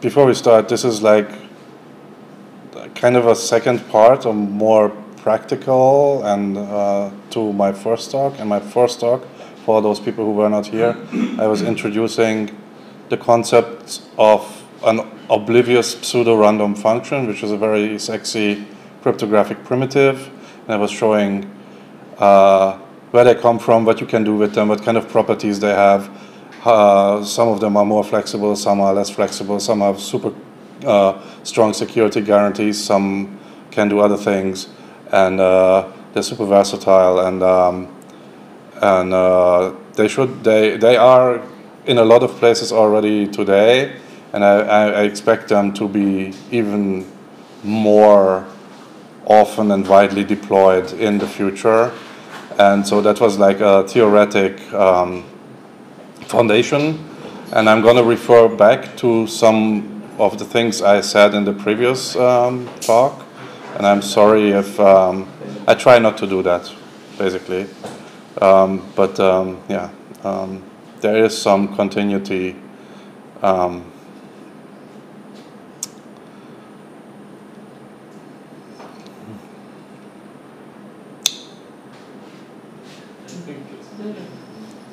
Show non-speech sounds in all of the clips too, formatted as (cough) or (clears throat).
before we start, this is like kind of a second part, a more practical, and uh, to my first talk. And my first talk, for those people who were not here, I was introducing the concept of an oblivious pseudo-random function, which is a very sexy cryptographic primitive. And I was showing uh, where they come from, what you can do with them, what kind of properties they have. Uh, some of them are more flexible, some are less flexible, some have super uh, strong security guarantees, some can do other things, and uh, they're super versatile, and um, and uh, they should they they are in a lot of places already today, and I, I expect them to be even more often and widely deployed in the future. And so that was like a theoretic um, foundation. And I'm going to refer back to some of the things I said in the previous um, talk. And I'm sorry if um, I try not to do that, basically. Um, but um, yeah, um, there is some continuity. Are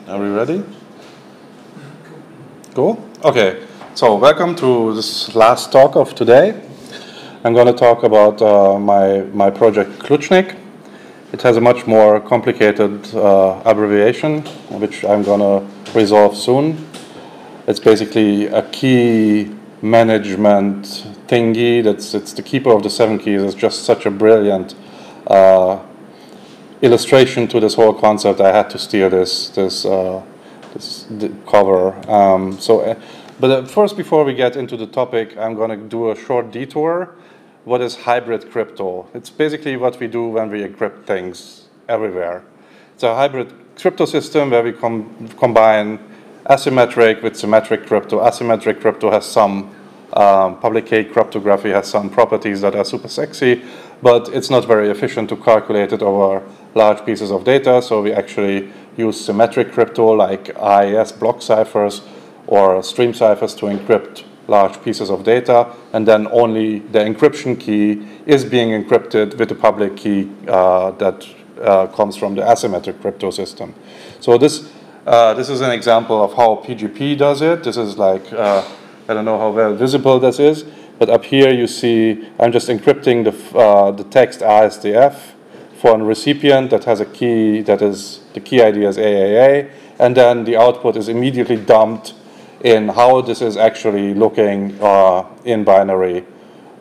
we ready? Cool. Okay. So welcome to this last talk of today. I'm going to talk about uh, my my project Klutshnik. It has a much more complicated uh, abbreviation, which I'm going to resolve soon. It's basically a key management thingy. That's it's the keeper of the seven keys. It's just such a brilliant uh, illustration to this whole concept, I had to steal this this uh, this cover. Um, so, uh, but uh, first, before we get into the topic, I'm going to do a short detour. What is hybrid crypto? It's basically what we do when we encrypt things everywhere. It's a hybrid crypto system where we com combine asymmetric with symmetric crypto. Asymmetric crypto has some um, public key cryptography has some properties that are super sexy, but it's not very efficient to calculate it over large pieces of data. So we actually use symmetric crypto like AES block ciphers or stream ciphers to encrypt large pieces of data, and then only the encryption key is being encrypted with the public key uh, that uh, comes from the asymmetric crypto system. So this uh, this is an example of how PGP does it. This is like uh, I don't know how well visible this is, but up here you see I'm just encrypting the uh, the text ASDF for a recipient that has a key that is the key ID is AAA, and then the output is immediately dumped in how this is actually looking uh, in binary,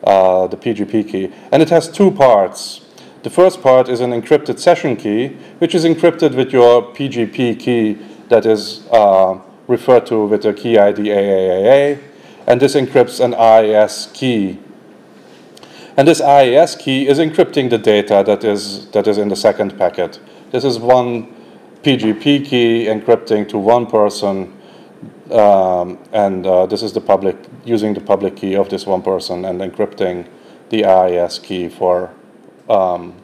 uh, the PGP key. And it has two parts. The first part is an encrypted session key, which is encrypted with your PGP key that is uh, referred to with the key ID AAA, and this encrypts an AES key and this AES key is encrypting the data that is, that is in the second packet. This is one PGP key encrypting to one person, um, and uh, this is the public, using the public key of this one person and encrypting the AES key for um,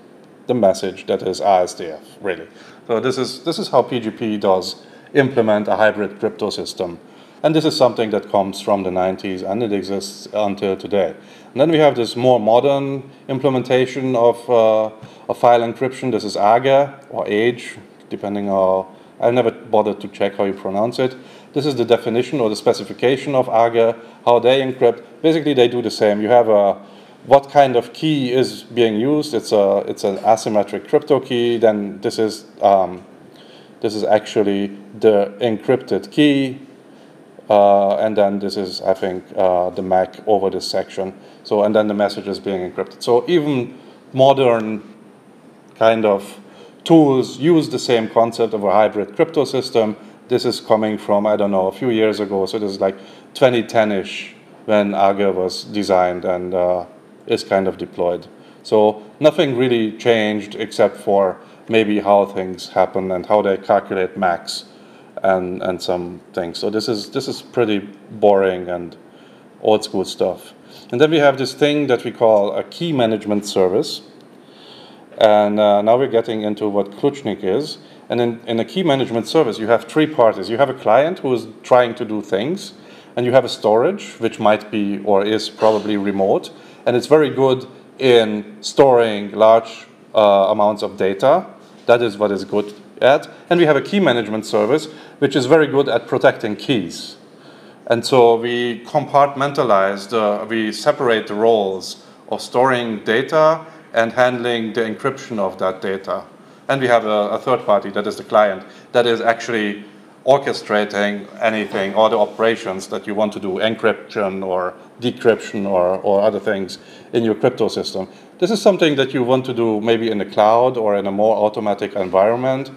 the message that is ASDF, really. So this is, this is how PGP does implement a hybrid crypto system. And this is something that comes from the 90s and it exists until today. And then we have this more modern implementation of, uh, file encryption. This is AGE or AGE, depending on, I've never bothered to check how you pronounce it. This is the definition or the specification of AGE, how they encrypt. Basically, they do the same. You have a, what kind of key is being used. It's, a, it's an asymmetric crypto key. Then this is, um, this is actually the encrypted key uh, and then this is, I think, uh, the MAC over this section. So, and then the message is being encrypted. So even modern kind of tools use the same concept of a hybrid crypto system. This is coming from, I don't know, a few years ago. So this is like 2010-ish when AGE was designed and uh, is kind of deployed. So nothing really changed except for maybe how things happen and how they calculate MACs and and some things. So this is this is pretty boring and old school stuff. And then we have this thing that we call a key management service. And uh, now we're getting into what Klutshnik is. And in, in a key management service, you have three parties. You have a client who is trying to do things, and you have a storage, which might be or is probably remote, and it's very good in storing large uh, amounts of data. That is what is good And we have a key management service, which is very good at protecting keys. And so we compartmentalize, the, uh, we separate the roles of storing data and handling the encryption of that data. And we have a, a third party, that is the client, that is actually orchestrating anything, all the operations that you want to do, encryption or decryption or, or other things in your crypto system. This is something that you want to do maybe in the cloud or in a more automatic environment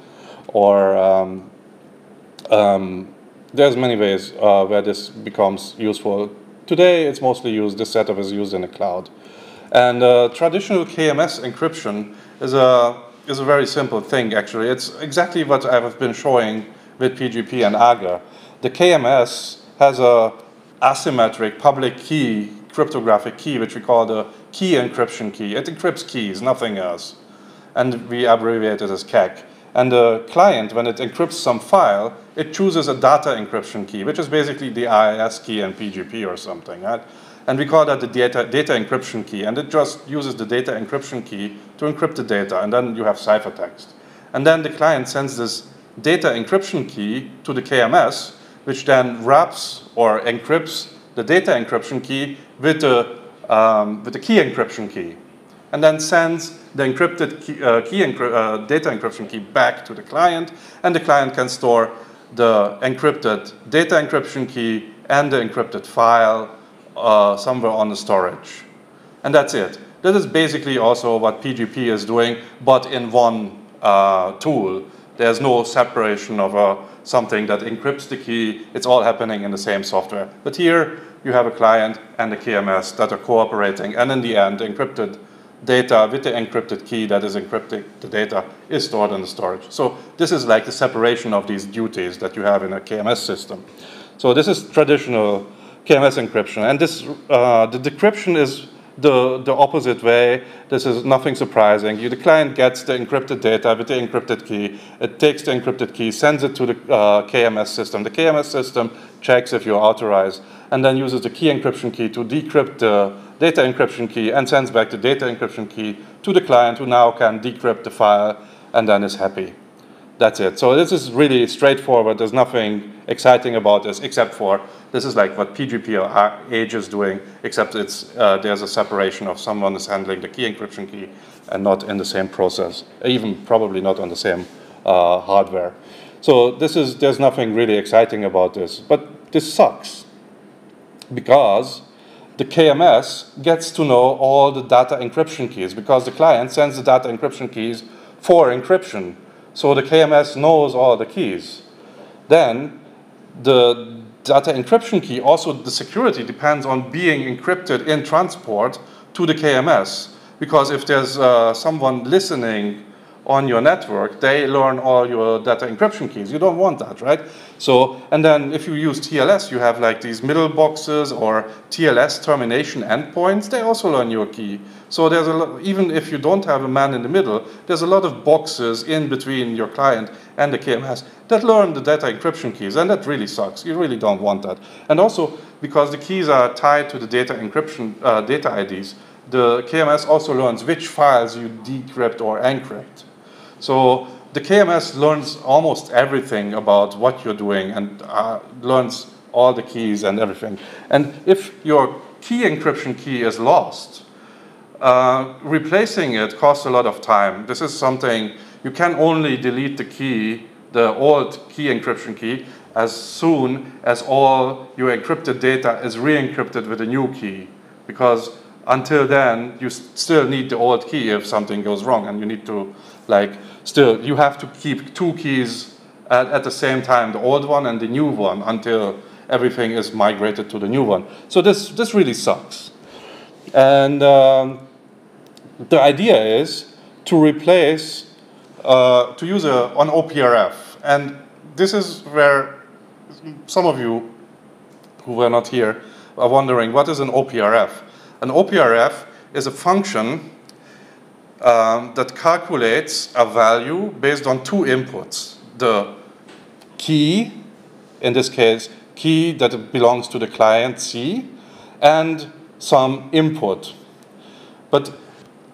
or um, um, there's many ways uh, where this becomes useful. Today, it's mostly used, this setup is used in the cloud. And uh, traditional KMS encryption is a, is a very simple thing, actually. It's exactly what I've been showing with PGP and AGE. The KMS has a asymmetric public key, cryptographic key, which we call the key encryption key. It encrypts keys, nothing else. And we abbreviate it as KEK. And the client, when it encrypts some file, it chooses a data encryption key, which is basically the AES key and PGP or something, right? And we call that the data, data encryption key. And it just uses the data encryption key to encrypt the data. And then you have ciphertext. And then the client sends this data encryption key to the KMS, which then wraps or encrypts the data encryption key with the, um, with the key encryption key and then sends the encrypted key, uh, key encry uh, data encryption key back to the client, and the client can store the encrypted data encryption key and the encrypted file uh, somewhere on the storage. And that's it. That is basically also what PGP is doing, but in one uh, tool. There's no separation of uh, something that encrypts the key. It's all happening in the same software. But here, you have a client and a KMS that are cooperating, and in the end, encrypted data with the encrypted key that is encrypting the data is stored in the storage. So this is like the separation of these duties that you have in a KMS system. So this is traditional KMS encryption. And this, uh, the decryption is the, the opposite way. This is nothing surprising. You, the client gets the encrypted data with the encrypted key. It takes the encrypted key, sends it to the uh, KMS system. The KMS system checks if you're authorized, and then uses the key encryption key to decrypt the data encryption key and sends back the data encryption key to the client who now can decrypt the file and then is happy. That's it. So this is really straightforward. There's nothing exciting about this except for this is like what PGP or Age is doing, except it's, uh, there's a separation of someone is handling the key encryption key and not in the same process, even probably not on the same uh, hardware. So this is, there's nothing really exciting about this. But this sucks because the KMS gets to know all the data encryption keys because the client sends the data encryption keys for encryption. So the KMS knows all the keys. Then the data encryption key, also the security depends on being encrypted in transport to the KMS. Because if there's uh, someone listening on your network, they learn all your data encryption keys. You don't want that, right? So, and then if you use TLS, you have like these middle boxes or TLS termination endpoints, they also learn your key. So there's a lot, even if you don't have a man in the middle, there's a lot of boxes in between your client and the KMS that learn the data encryption keys, and that really sucks. You really don't want that. And also, because the keys are tied to the data encryption, uh, data IDs, the KMS also learns which files you decrypt or encrypt. So the KMS learns almost everything about what you're doing and uh, learns all the keys and everything. And if your key encryption key is lost, uh, replacing it costs a lot of time. This is something you can only delete the key, the old key encryption key, as soon as all your encrypted data is re-encrypted with a new key. Because until then, you still need the old key if something goes wrong and you need to like, still, you have to keep two keys at, at the same time, the old one and the new one, until everything is migrated to the new one. So this, this really sucks. And um, the idea is to replace, uh, to use a, an OPRF. And this is where some of you who were not here are wondering, what is an OPRF? An OPRF is a function um, that calculates a value based on two inputs. The key, in this case, key that belongs to the client C and some input. But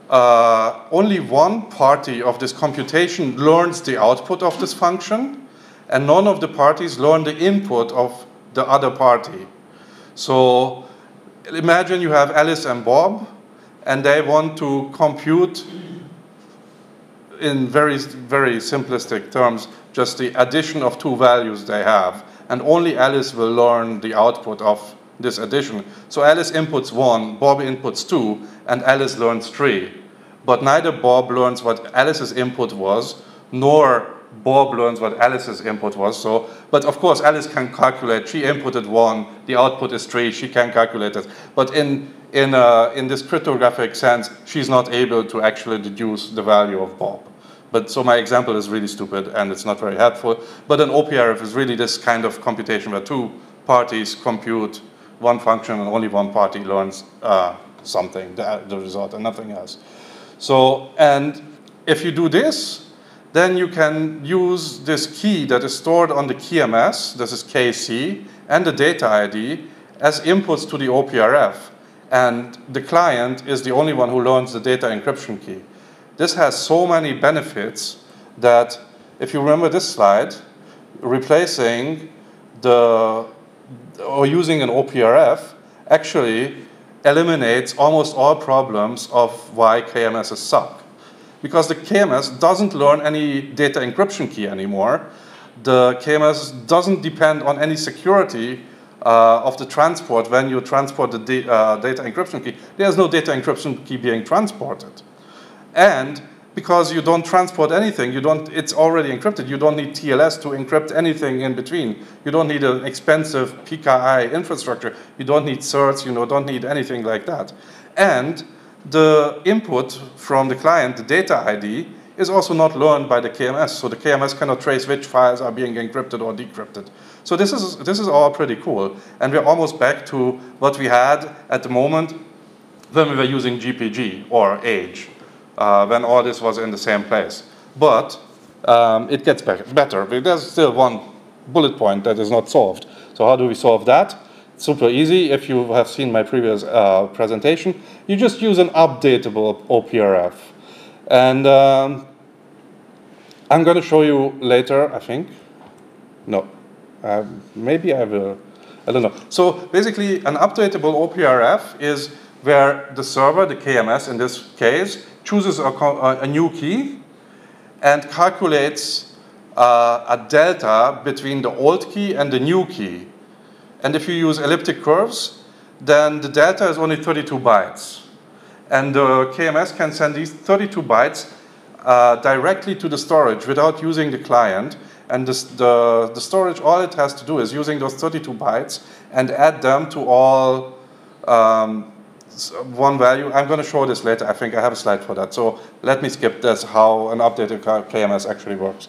uh, only one party of this computation learns the output of this function, and none of the parties learn the input of the other party. So imagine you have Alice and Bob, and they want to compute in very, very simplistic terms, just the addition of two values they have. And only Alice will learn the output of this addition. So Alice inputs one, Bob inputs two, and Alice learns three. But neither Bob learns what Alice's input was, nor Bob learns what Alice's input was. So, but of course, Alice can calculate. She inputted one. The output is three. She can calculate it. But in in uh, in this cryptographic sense, she's not able to actually deduce the value of Bob. But so my example is really stupid and it's not very helpful. But an OPRF is really this kind of computation where two parties compute one function and only one party learns uh, something, the, the result, and nothing else. So, and if you do this, then you can use this key that is stored on the KMS, this is KC, and the data ID as inputs to the OPRF. And the client is the only one who learns the data encryption key. This has so many benefits that if you remember this slide, replacing the or using an OPRF actually eliminates almost all problems of why KMSs suck. Because the KMS doesn't learn any data encryption key anymore. The KMS doesn't depend on any security uh, of the transport when you transport the uh, data encryption key. There's no data encryption key being transported. And because you don't transport anything, you don't, it's already encrypted. You don't need TLS to encrypt anything in between. You don't need an expensive PKI infrastructure. You don't need certs, you know, don't need anything like that. And the input from the client, the data ID, is also not learned by the KMS. So the KMS cannot trace which files are being encrypted or decrypted. So this is, this is all pretty cool. And we're almost back to what we had at the moment when we were using GPG or AGE uh, when all this was in the same place. But um, it gets better. There's still one bullet point that is not solved. So how do we solve that? super easy. If you have seen my previous uh, presentation, you just use an updatable OPRF. And um, I'm going to show you later, I think. No, uh, maybe I will. I don't know. So basically, an updatable OPRF is where the server, the KMS in this case, chooses a, a new key and calculates uh, a delta between the old key and the new key. And if you use elliptic curves, then the delta is only 32 bytes. And the KMS can send these 32 bytes uh, directly to the storage without using the client. And this, the, the storage, all it has to do is using those 32 bytes and add them to all um, one value. I'm going to show this later. I think I have a slide for that. So let me skip this, how an updated KMS actually works.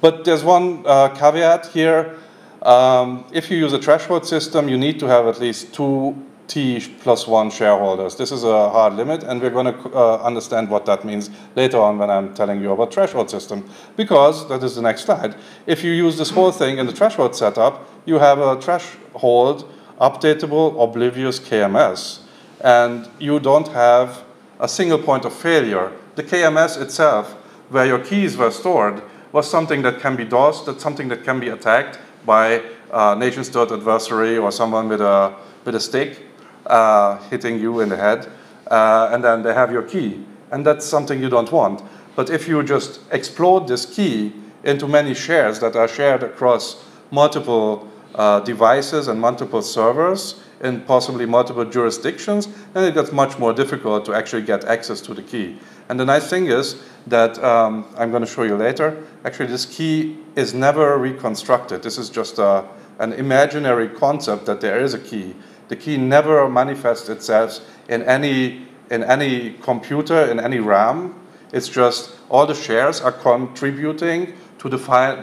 But there's one uh, caveat here. Um, if you use a threshold system, you need to have at least two T plus one shareholders. This is a hard limit, and we're going to uh, understand what that means later on when I'm telling you about threshold system. Because, that is the next slide, if you use this whole thing in the threshold setup, you have a threshold updatable oblivious KMS and you don't have a single point of failure. The KMS itself, where your keys were stored, was something that can be DOSed, that's something that can be attacked by a nation-state adversary or someone with a, with a stick uh, hitting you in the head, uh, and then they have your key. And that's something you don't want. But if you just explode this key into many shares that are shared across multiple uh, devices and multiple servers, in possibly multiple jurisdictions, then it gets much more difficult to actually get access to the key. And the nice thing is that um, I'm going to show you later, actually this key is never reconstructed. This is just a, an imaginary concept that there is a key. The key never manifests itself in any, in any computer, in any RAM. It's just all the shares are contributing to, the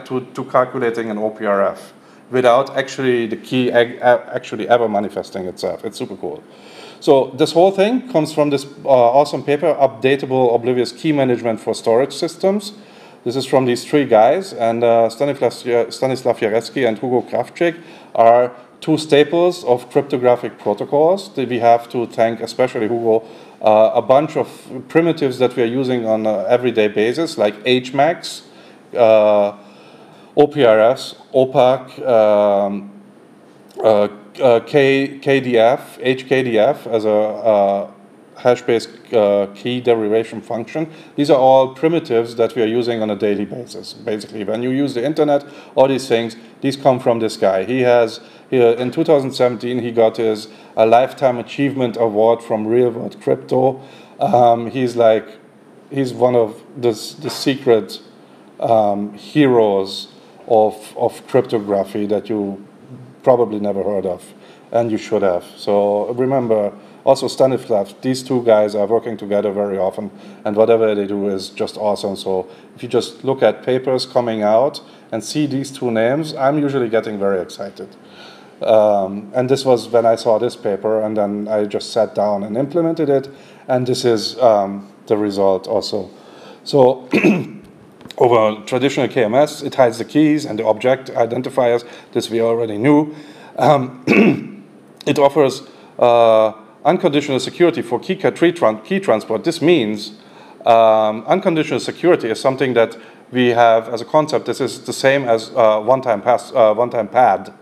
to, to calculating an OPRF without actually the key actually ever manifesting itself. It's super cool. So this whole thing comes from this uh, awesome paper, Updatable Oblivious Key Management for Storage Systems. This is from these three guys, and uh, Stanislav, Stanislav Jarecki and Hugo Krawczyk are two staples of cryptographic protocols that we have to thank, especially Hugo, uh, a bunch of primitives that we are using on an everyday basis, like HMACs, uh, OPRFs, OPAQUE, um, uh, uh, K, KDF, HKDF as a uh, hash-based uh, key derivation function. These are all primitives that we are using on a daily basis. Basically, when you use the internet, all these things, these come from this guy. He has, in 2017, he got his a lifetime achievement award from Real World Crypto. Um, he's like, he's one of the, the secret um, heroes of, of cryptography that you probably never heard of, and you should have. So remember, also Stanislav, these two guys are working together very often, and whatever they do is just awesome. So if you just look at papers coming out and see these two names, I'm usually getting very excited. Um, and this was when I saw this paper, and then I just sat down and implemented it, and this is um, the result also. So (clears throat) over traditional KMS, it hides the keys and the object identifiers. This we already knew. Um, (clears throat) it offers uh, unconditional security for key, key transport, this means um, unconditional security is something that we have as a concept. This is the same as uh, one-time pass, uh, one-time pad.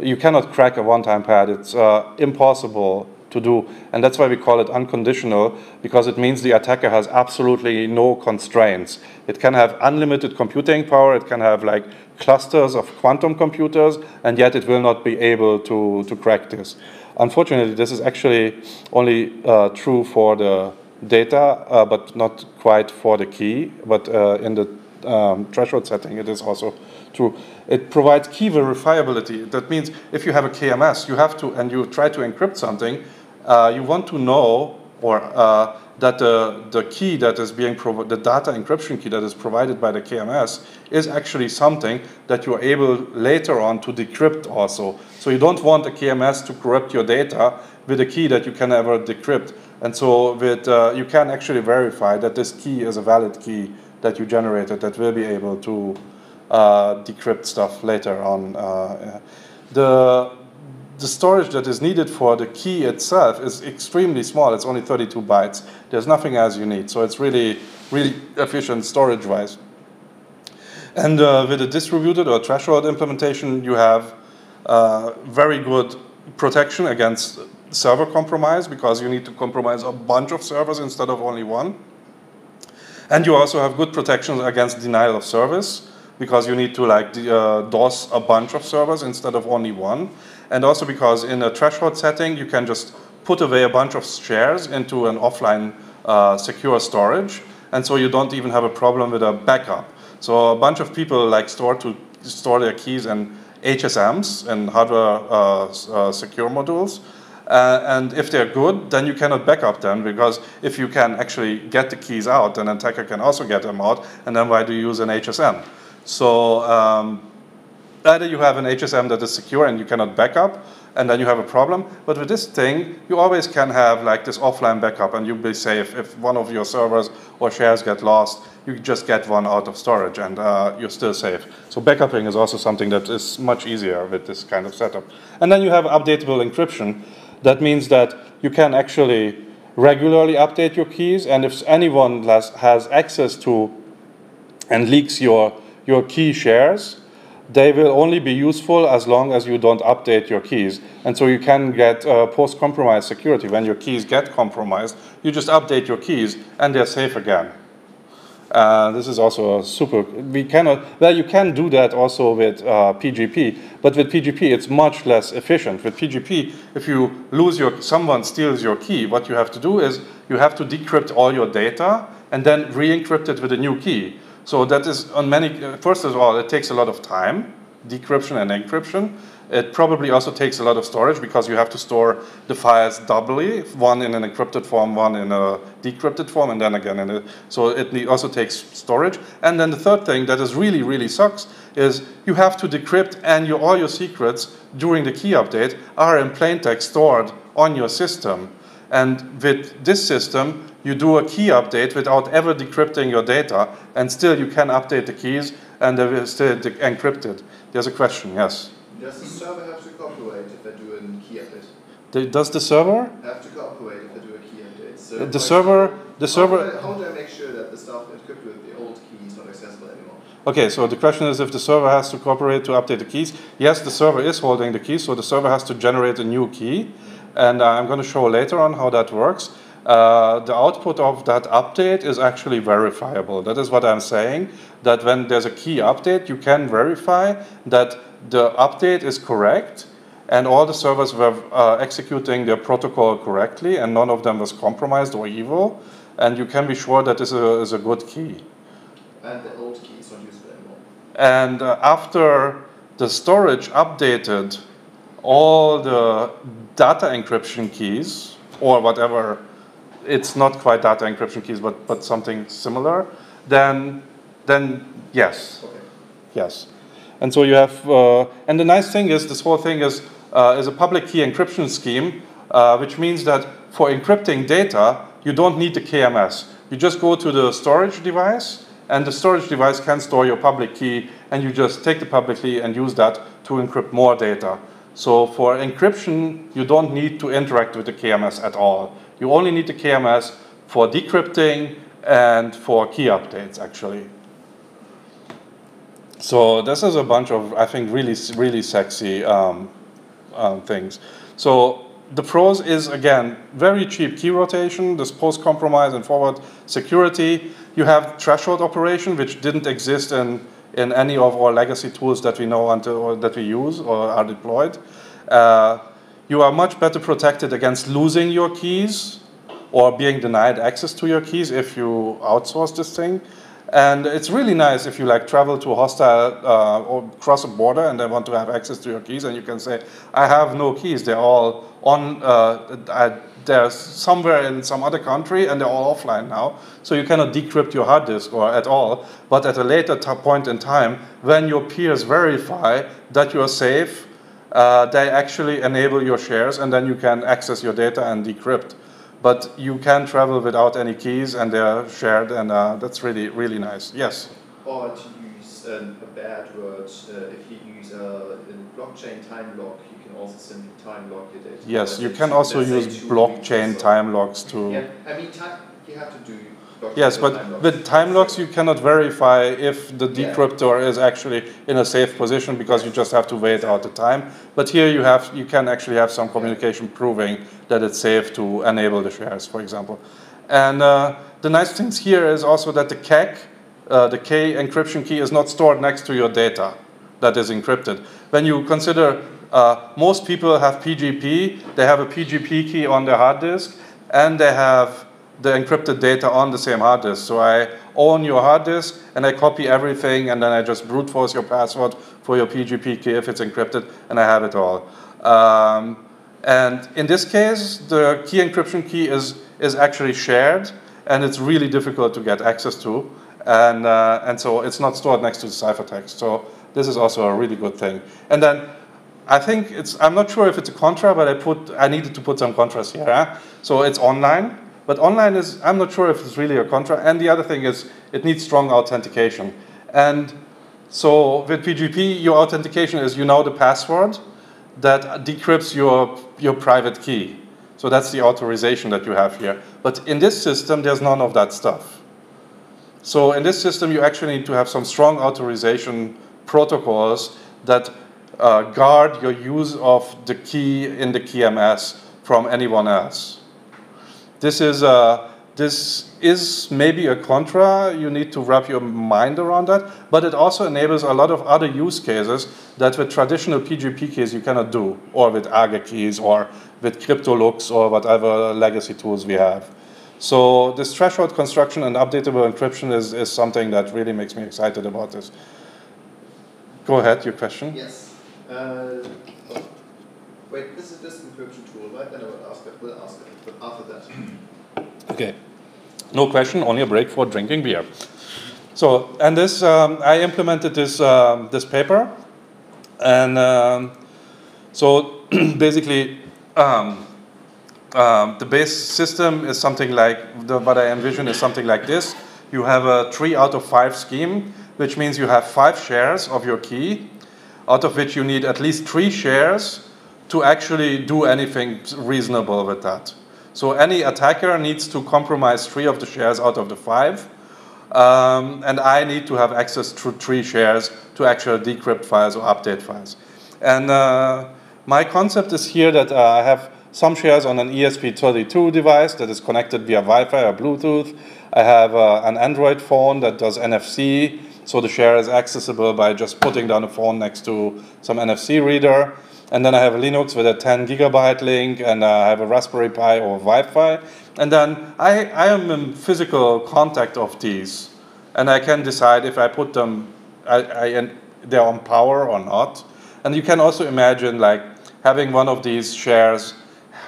You cannot crack a one-time pad. It's uh, impossible to do, and that's why we call it unconditional because it means the attacker has absolutely no constraints. It can have unlimited computing power. It can have like clusters of quantum computers, and yet it will not be able to to crack this. Unfortunately, this is actually only uh, true for the data, uh, but not quite for the key. But uh, in the um, threshold setting, it is also true. It provides key verifiability. That means if you have a KMS, you have to, and you try to encrypt something, uh, you want to know or uh, that the, the key that is being the data encryption key that is provided by the KMS is actually something that you're able later on to decrypt also. So you don't want the KMS to corrupt your data with a key that you can never decrypt. And so with, uh, you can actually verify that this key is a valid key that you generated that will be able to decrypt stuff later on. Uh, the the storage that is needed for the key itself is extremely small. It's only 32 bytes. There's nothing else you need. So it's really, really efficient storage-wise. And uh, with a distributed or threshold implementation, you have uh, very good protection against server compromise because you need to compromise a bunch of servers instead of only one. And you also have good protection against denial of service because you need to like uh, DOS a bunch of servers instead of only one and also because in a threshold setting, you can just put away a bunch of shares into an offline uh, secure storage, and so you don't even have a problem with a backup. So a bunch of people like store to store their keys in HSMs and hardware uh, uh, secure modules. Uh, and if they're good, then you cannot backup them because if you can actually get the keys out, then an attacker can also get them out. And then why do you use an HSM? So um, either you have an HSM that is secure and you cannot backup, and then you have a problem. But with this thing, you always can have like this offline backup, and you'll be safe. If one of your servers or shares get lost, you just get one out of storage, and uh, you're still safe. So backupping is also something that is much easier with this kind of setup. And then you have updatable encryption. That means that you can actually regularly update your keys, and if anyone has access to and leaks your your key shares, they will only be useful as long as you don't update your keys. And so you can get uh, post-compromise security. When your keys get compromised, you just update your keys and they're safe again. Uh, this is also a super, we cannot, well, you can do that also with uh, PGP, but with PGP it's much less efficient. With PGP, if you lose your, someone steals your key, what you have to do is you have to decrypt all your data and then re-encrypt it with a new key. So that is on many, uh, first of all, it takes a lot of time, decryption and encryption. It probably also takes a lot of storage because you have to store the files doubly, one in an encrypted form, one in a decrypted form, and then again in a, so it also takes storage. And then the third thing that is really, really sucks is you have to decrypt and your, all your secrets during the key update are in plain text stored on your system. And with this system, you do a key update without ever decrypting your data, and still you can update the keys, and they're still encrypted. There's a question, yes? Does the server have to cooperate if they do a key update? Does the server? Have to cooperate if they do a key update. So the server, the server. How do I make sure that the stuff encrypted with the old key is not accessible anymore? Okay, so the question is if the server has to cooperate to update the keys. Yes, the server is holding the key, so the server has to generate a new key. And uh, I'm going to show later on how that works. Uh, the output of that update is actually verifiable. That is what I'm saying, that when there's a key update, you can verify that the update is correct and all the servers were uh, executing their protocol correctly and none of them was compromised or evil. And you can be sure that this is a, is a good key. And the old key is not anymore. And uh, after the storage updated all the data encryption keys or whatever it's not quite data encryption keys, but, but something similar, then, then yes. Okay. Yes. And so you have, uh, and the nice thing is this whole thing is, uh, is a public key encryption scheme, uh, which means that for encrypting data, you don't need the KMS. You just go to the storage device, and the storage device can store your public key, and you just take the public key and use that to encrypt more data. So for encryption, you don't need to interact with the KMS at all. You only need the KMS for decrypting and for key updates, actually. So this is a bunch of, I think, really, really sexy um, um, things. So the pros is, again, very cheap key rotation, this post-compromise and forward security. You have threshold operation, which didn't exist in, in any of our legacy tools that we know until, or that we use or are deployed. Uh, you are much better protected against losing your keys or being denied access to your keys if you outsource this thing. And it's really nice if you like travel to a hostile uh, or cross a border and they want to have access to your keys and you can say, I have no keys. They're all on, uh, they're somewhere in some other country and they're all offline now. So you cannot decrypt your hard disk or at all. But at a later point in time, when your peers verify that you're safe, uh, they actually enable your shares and then you can access your data and decrypt. But you can travel without any keys and they're shared and uh, that's really, really nice. Yes? Or to use um, a bad word, uh, if you use a, a, blockchain time lock, you can also simply time lock your data. Yes, you can also use blockchain time locks to... Yeah, I mean, time, you have to do Yes, but with time locks you cannot verify if the decryptor is actually in a safe position because you just have to wait out the time. But here you have you can actually have some communication proving that it's safe to enable the shares, for example. And uh, the nice things here is also that the KEK, uh, the K encryption key, is not stored next to your data that is encrypted. When you consider uh, most people have PGP, they have a PGP key on their hard disk, and they have the encrypted data on the same hard disk. So I own your hard disk and I copy everything and then I just brute force your password for your PGP key if it's encrypted and I have it all. Um, and in this case, the key encryption key is, is actually shared and it's really difficult to get access to. And, uh, and so it's not stored next to the ciphertext. So this is also a really good thing. And then I think it's, I'm not sure if it's a contra, but I put, I needed to put some contrast here. So it's online. But online is, I'm not sure if it's really a contra. And the other thing is, it needs strong authentication. And so with PGP, your authentication is you know the password that decrypts your, your private key. So that's the authorization that you have here. But in this system, there's none of that stuff. So in this system, you actually need to have some strong authorization protocols that uh, guard your use of the key in the KMS from anyone else. This is, uh, this is maybe a contra, you need to wrap your mind around that, but it also enables a lot of other use cases that with traditional PGP keys you cannot do, or with AGE keys, or with CryptoLux, or whatever legacy tools we have. So this threshold construction and updatable encryption is, is something that really makes me excited about this. Go ahead, your question. Yes. Uh, wait, this is this encryption tool, right? Then I will ask it. We'll ask it after that. Okay. No question, only a break for drinking beer. So, and this, um, I implemented this, um, this paper. And um, so (clears throat) basically, um, um, the base system is something like, the, what I envision is something like this. You have a three out of five scheme, which means you have five shares of your key, out of which you need at least three shares to actually do anything reasonable with that. So any attacker needs to compromise three of the shares out of the five, um, and I need to have access to three shares to actually decrypt files or update files. And uh, my concept is here that uh, I have some shares on an ESP32 device that is connected via Wi-Fi or Bluetooth. I have uh, an Android phone that does NFC, so the share is accessible by just putting down a phone next to some NFC reader. And then I have a Linux with a 10 gigabyte link, and I have a Raspberry Pi or Wi-Fi. And then I, I am in physical contact of these, and I can decide if I put them, I, I, they're on power or not. And you can also imagine like having one of these shares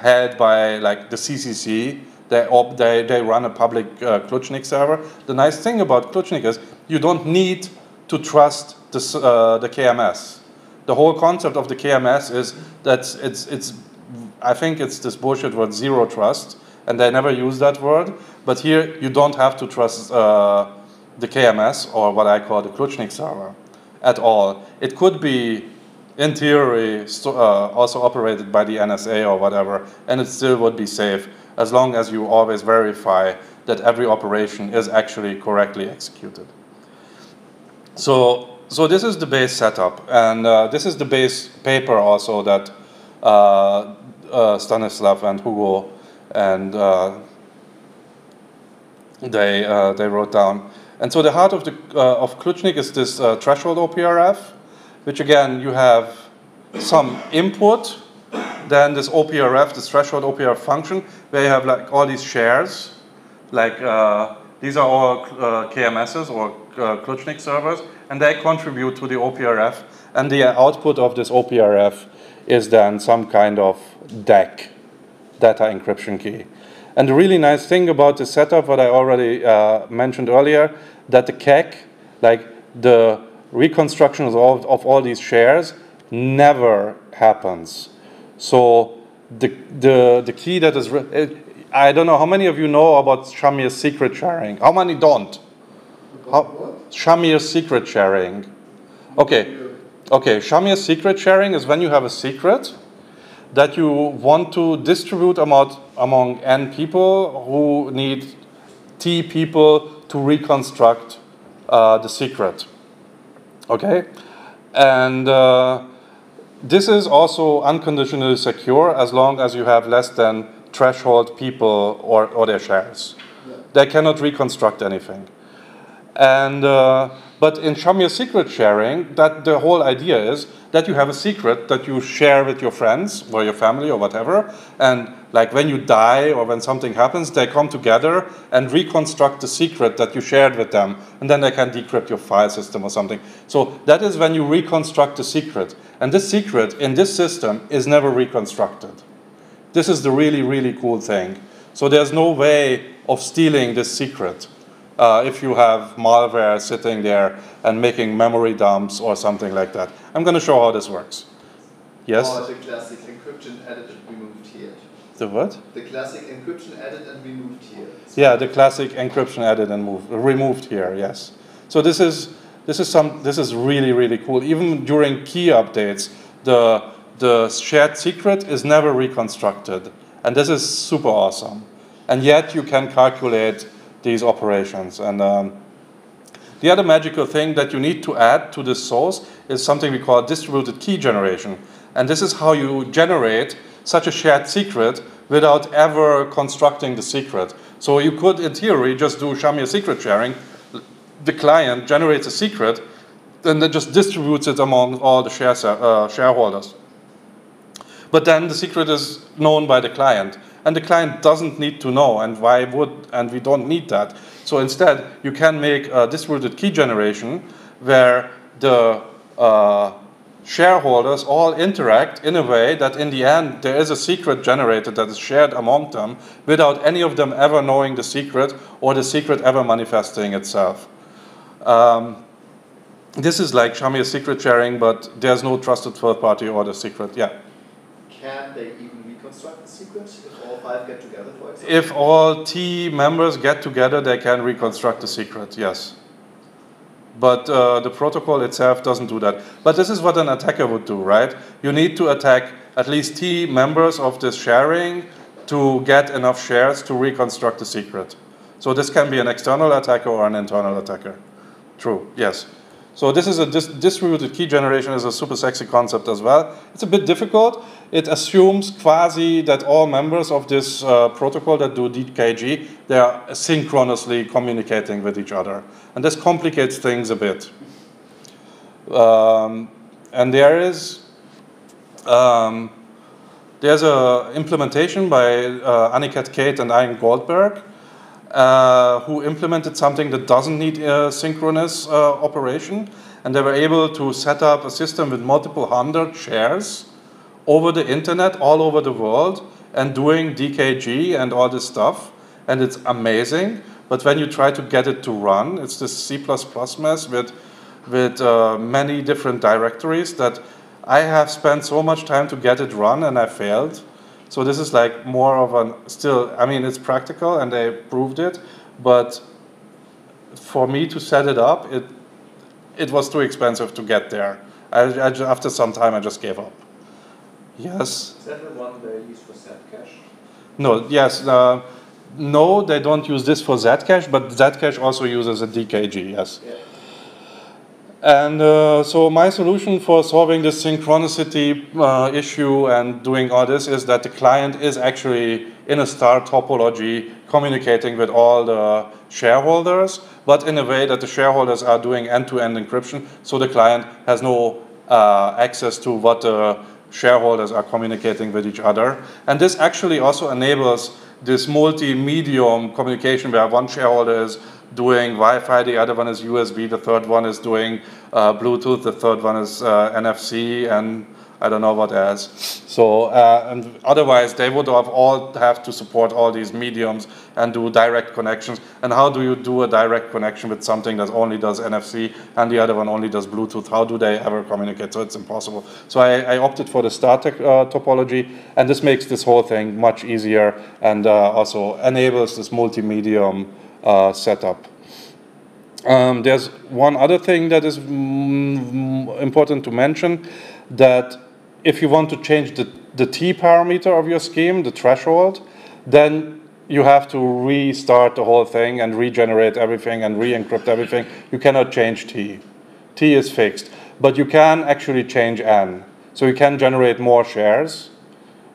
held by like the CCC. They, they, they run a public uh, server. The nice thing about Klutshnik is you don't need to trust this, uh, the KMS the whole concept of the KMS is that it's, it's I think it's this bullshit word zero trust, and they never use that word. But here you don't have to trust uh, the KMS or what I call the Klutshnik server at all. It could be, in theory, uh, also operated by the NSA or whatever, and it still would be safe as long as you always verify that every operation is actually correctly executed. So so this is the base setup, and uh, this is the base paper also that uh, uh, Stanislav and Hugo and uh, they uh, they wrote down. And so the heart of the uh, of Klutshnik is this threshold OPRF, which again you have some input, then this OPRF, this threshold OPRF function, where you have like all these shares, like these are all KMSs or Uh, Klutshnik servers, and they contribute to the OPRF. And the uh, output of this OPRF is then some kind of DEK, data encryption key. And the really nice thing about the setup, what I already uh, mentioned earlier, that the KEK, like the reconstruction of all, of all these shares, never happens. So the, the, the key that is, uh, I don't know how many of you know about Shamir's secret sharing. How many don't? How, Shamir secret sharing. Okay, okay. Shamir secret sharing is when you have a secret that you want to distribute among, among n people who need t people to reconstruct uh, the secret. Okay, and uh, this is also unconditionally secure as long as you have less than threshold people or, or their shares. Yeah. They cannot reconstruct anything. And, uh, but in Shamir secret sharing, that the whole idea is that you have a secret that you share with your friends or your family or whatever. And like when you die or when something happens, they come together and reconstruct the secret that you shared with them. And then they can decrypt your file system or something. So that is when you reconstruct the secret. And this secret in this system is never reconstructed. This is the really, really cool thing. So there's no way of stealing this secret uh, if you have malware sitting there and making memory dumps or something like that. I'm going to show how this works. Yes? Or the classic encryption added and removed here. The what? The classic encryption added and removed here. Yeah, the classic encryption added and moved, removed here, yes. So this is, this is, some, this is really, really cool. Even during key updates, the, the shared secret is never reconstructed. And this is super awesome. And yet you can calculate these operations. And um, the other magical thing that you need to add to this source is something we call distributed key generation. And this is how you generate such a shared secret without ever constructing the secret. So you could, in theory, just do Shamir secret sharing. The client generates a secret, and then just distributes it among all the share, uh, shareholders. But then the secret is known by the client and the client doesn't need to know, and why would, and we don't need that. So instead, you can make a distributed key generation where the uh, shareholders all interact in a way that in the end there is a secret generated that is shared among them without any of them ever knowing the secret or the secret ever manifesting itself. Um, this is like Shamir secret sharing, but there's no trusted third party or the secret. Yeah. Can they even reconstruct the secret five get together, for example? If all T members get together, they can reconstruct the secret, yes. But uh, the protocol itself doesn't do that. But this is what an attacker would do, right? You need to attack at least T members of this sharing to get enough shares to reconstruct the secret. So this can be an external attacker or an internal attacker. True, yes. So this is a dis distributed key generation is a super sexy concept as well. It's a bit difficult. It assumes quasi that all members of this uh, protocol that do DKG, they are synchronously communicating with each other. And this complicates things a bit. Um, and there is um, there's an implementation by uh, Aniket Kate and Ian Goldberg uh, who implemented something that doesn't need a synchronous uh, operation. And they were able to set up a system with multiple hundred shares over the internet all over the world and doing DKG and all this stuff. And it's amazing. But when you try to get it to run, it's this C++ mess with, with uh, many different directories that I have spent so much time to get it run and I failed. So this is like more of an still, I mean, it's practical and they proved it, but for me to set it up, it, it was too expensive to get there. I, I, after some time, I just gave up. Yes? Is that the one they use for Zcash? No, yes. Uh, no, they don't use this for Zcash, but Zcash also uses a DKG, yes. Yeah. And uh, so my solution for solving this synchronicity uh, issue and doing all this is that the client is actually in a star topology communicating with all the shareholders, but in a way that the shareholders are doing end-to-end -end encryption, so the client has no uh, access to what the shareholders are communicating with each other. And this actually also enables this multi-medium communication where one shareholder is doing Wi-Fi, the other one is USB, the third one is doing uh, Bluetooth, the third one is uh, NFC, and I don't know what else. So, uh, and otherwise they would have all have to support all these mediums and do direct connections. And how do you do a direct connection with something that only does NFC and the other one only does Bluetooth? How do they ever communicate? So it's impossible. So I, I opted for the star uh, topology, and this makes this whole thing much easier and uh, also enables this multi-medium uh, setup. Um, there's one other thing that is mm, important to mention that if you want to change the, the T parameter of your scheme, the threshold, then you have to restart the whole thing and regenerate everything and re-encrypt everything. You cannot change T. T is fixed. But you can actually change N. So you can generate more shares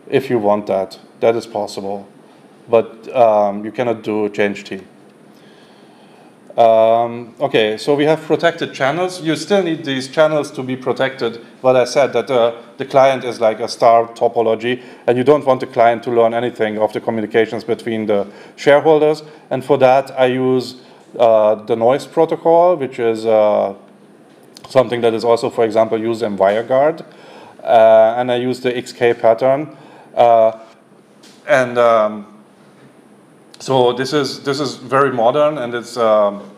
if you want that. That is possible. But um, you cannot do change T. Um, okay, so we have protected channels. You still need these channels to be protected. What I said, that uh, the client is like a star topology, and you don't want the client to learn anything of the communications between the shareholders. And for that, I use uh, the noise protocol, which is uh, something that is also, for example, used in WireGuard. Uh, and I use the XK pattern. Uh, and um, so this is this is very modern and it's um,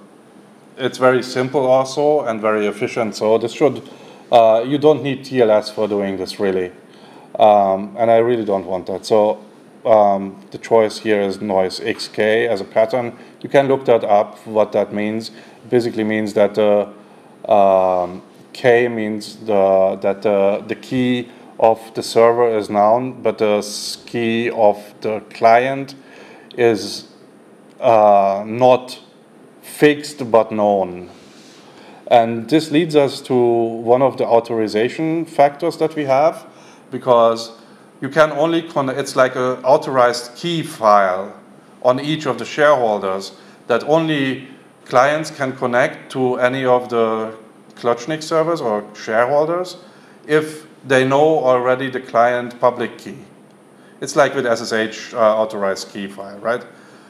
it's very simple also and very efficient. So this should uh, you don't need TLS for doing this really, um, and I really don't want that. So um, the choice here is noise XK as a pattern. You can look that up. What that means basically means that the um, K means the that the the key of the server is known, but the key of the client is uh, not fixed but known. And this leads us to one of the authorization factors that we have because you can only it's like an authorized key file on each of the shareholders that only clients can connect to any of the Klutshnik servers or shareholders if they know already the client public key. It's like with SSH uh, authorized key file, right?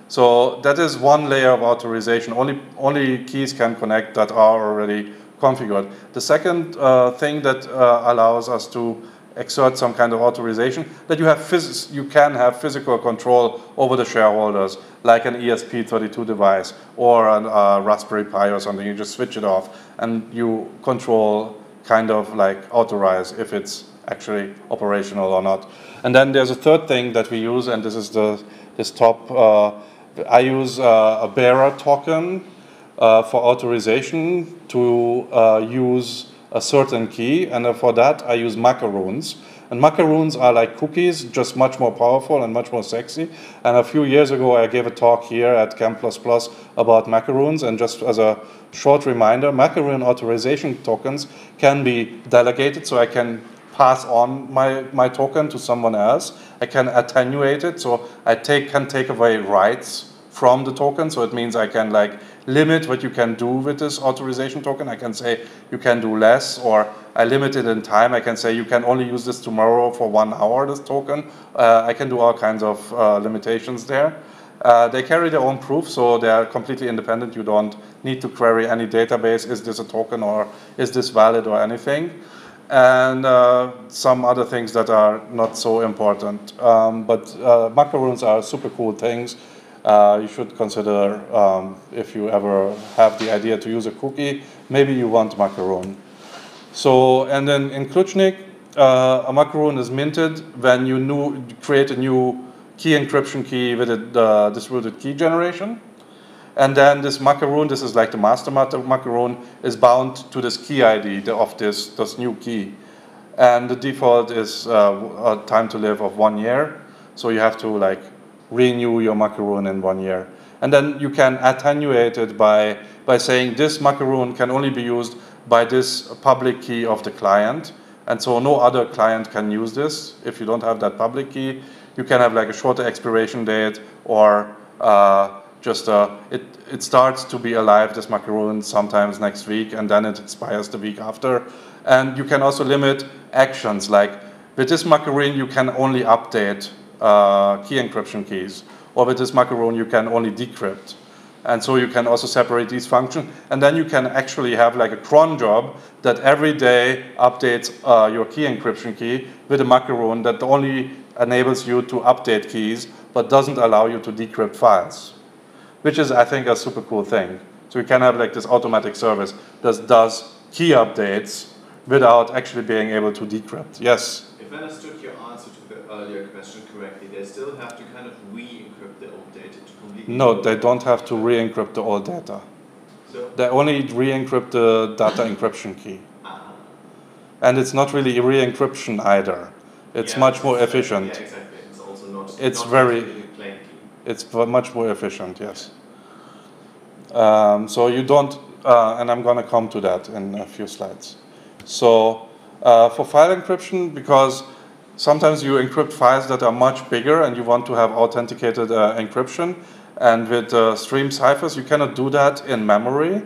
So that is one layer of authorization. Only, only keys can connect that are already configured. The second uh, thing that uh, allows us to exert some kind of authorization, that you, have you can have physical control over the shareholders, like an ESP32 device or a uh, Raspberry Pi or something. You just switch it off and you control kind of like authorize if it's actually operational or not. And then there's a third thing that we use, and this is the this top. Uh, I use uh, a bearer token uh, for authorization to uh, use a certain key, and for that I use macaroons. And macaroons are like cookies, just much more powerful and much more sexy. And a few years ago, I gave a talk here at Camp++ about macaroons. And just as a short reminder, macaroon authorization tokens can be delegated, so I can pass on my, my token to someone else. I can attenuate it, so I take, can take away rights from the token. So it means I can like limit what you can do with this authorization token. I can say you can do less, or I limit it in time. I can say you can only use this tomorrow for one hour, this token. Uh, I can do all kinds of uh, limitations there. Uh, they carry their own proof, so they're completely independent. You don't need to query any database. Is this a token or is this valid or anything? And uh, some other things that are not so important. Um, but uh, macaroons are super cool things uh, you should consider um, if you ever have the idea to use a cookie, maybe you want macaroon. So, and then in Klutshnik, uh, a macaroon is minted when you new, create a new key encryption key with a uh, distributed key generation. And then this macaroon, this is like the master macaroon, is bound to this key ID of this, this new key. And the default is uh, a time to live of one year. So you have to like renew your macaroon in one year. And then you can attenuate it by, by saying this macaroon can only be used by this public key of the client. And so no other client can use this. If you don't have that public key, you can have like a shorter expiration date or uh, just uh, it, it starts to be alive, this macaroon, sometimes next week, and then it expires the week after. And you can also limit actions, like with this macaroon, you can only update uh, key encryption keys. Or with this macaroon, you can only decrypt. And so you can also separate these functions. And then you can actually have like a cron job that every day updates uh, your key encryption key with a macaroon that only enables you to update keys, but doesn't allow you to decrypt files, which is, I think, a super cool thing. So you can have like this automatic service that does key updates without actually being able to decrypt. Yes? If I understood your answer to the earlier question correctly, they still have to kind of re-encrypt the old data to completely. No, they don't have to re-encrypt the old data. So they only re-encrypt the data encryption key. Uh-huh. And it's not really re-encryption either. It's yeah, much more efficient. Yeah, exactly. It's also not. It's not very. It's much more efficient. Yes. Um, so you don't, uh, and I'm going to come to that in a few slides. So uh, for file encryption, because Sometimes you encrypt files that are much bigger and you want to have authenticated uh, encryption. And with uh, stream ciphers, you cannot do that in memory.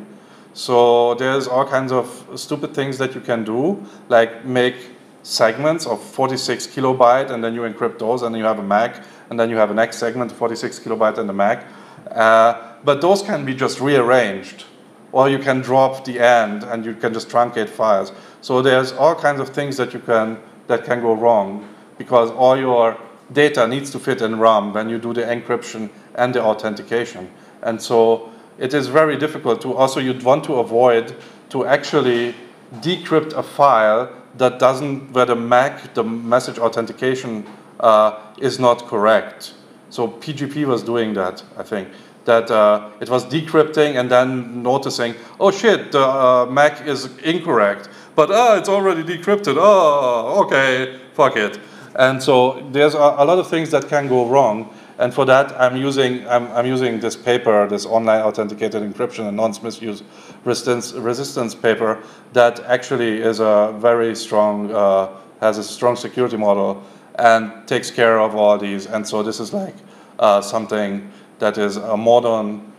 So there's all kinds of stupid things that you can do, like make segments of 46 kilobyte, and then you encrypt those, and you have a MAC, and then you have a next segment, 46 kilobyte, and a MAC. Uh, but those can be just rearranged, or you can drop the end, and you can just truncate files. So there's all kinds of things that you can that can go wrong because all your data needs to fit in RAM when you do the encryption and the authentication. And so it is very difficult to also you'd want to avoid to actually decrypt a file that doesn't where the MAC, the message authentication is not correct. So PGP was doing that, I think. That uh, it was decrypting and then noticing, oh shit, the uh, MAC is incorrect but ah, it's already decrypted. Oh, okay, fuck it. And so there's a, a, lot of things that can go wrong. And for that, I'm using, I'm, I'm using this paper, this online authenticated encryption and nonce misuse resistance, resistance paper that actually is a very strong, uh, has a strong security model and takes care of all these. And so this is like uh, something that is a modern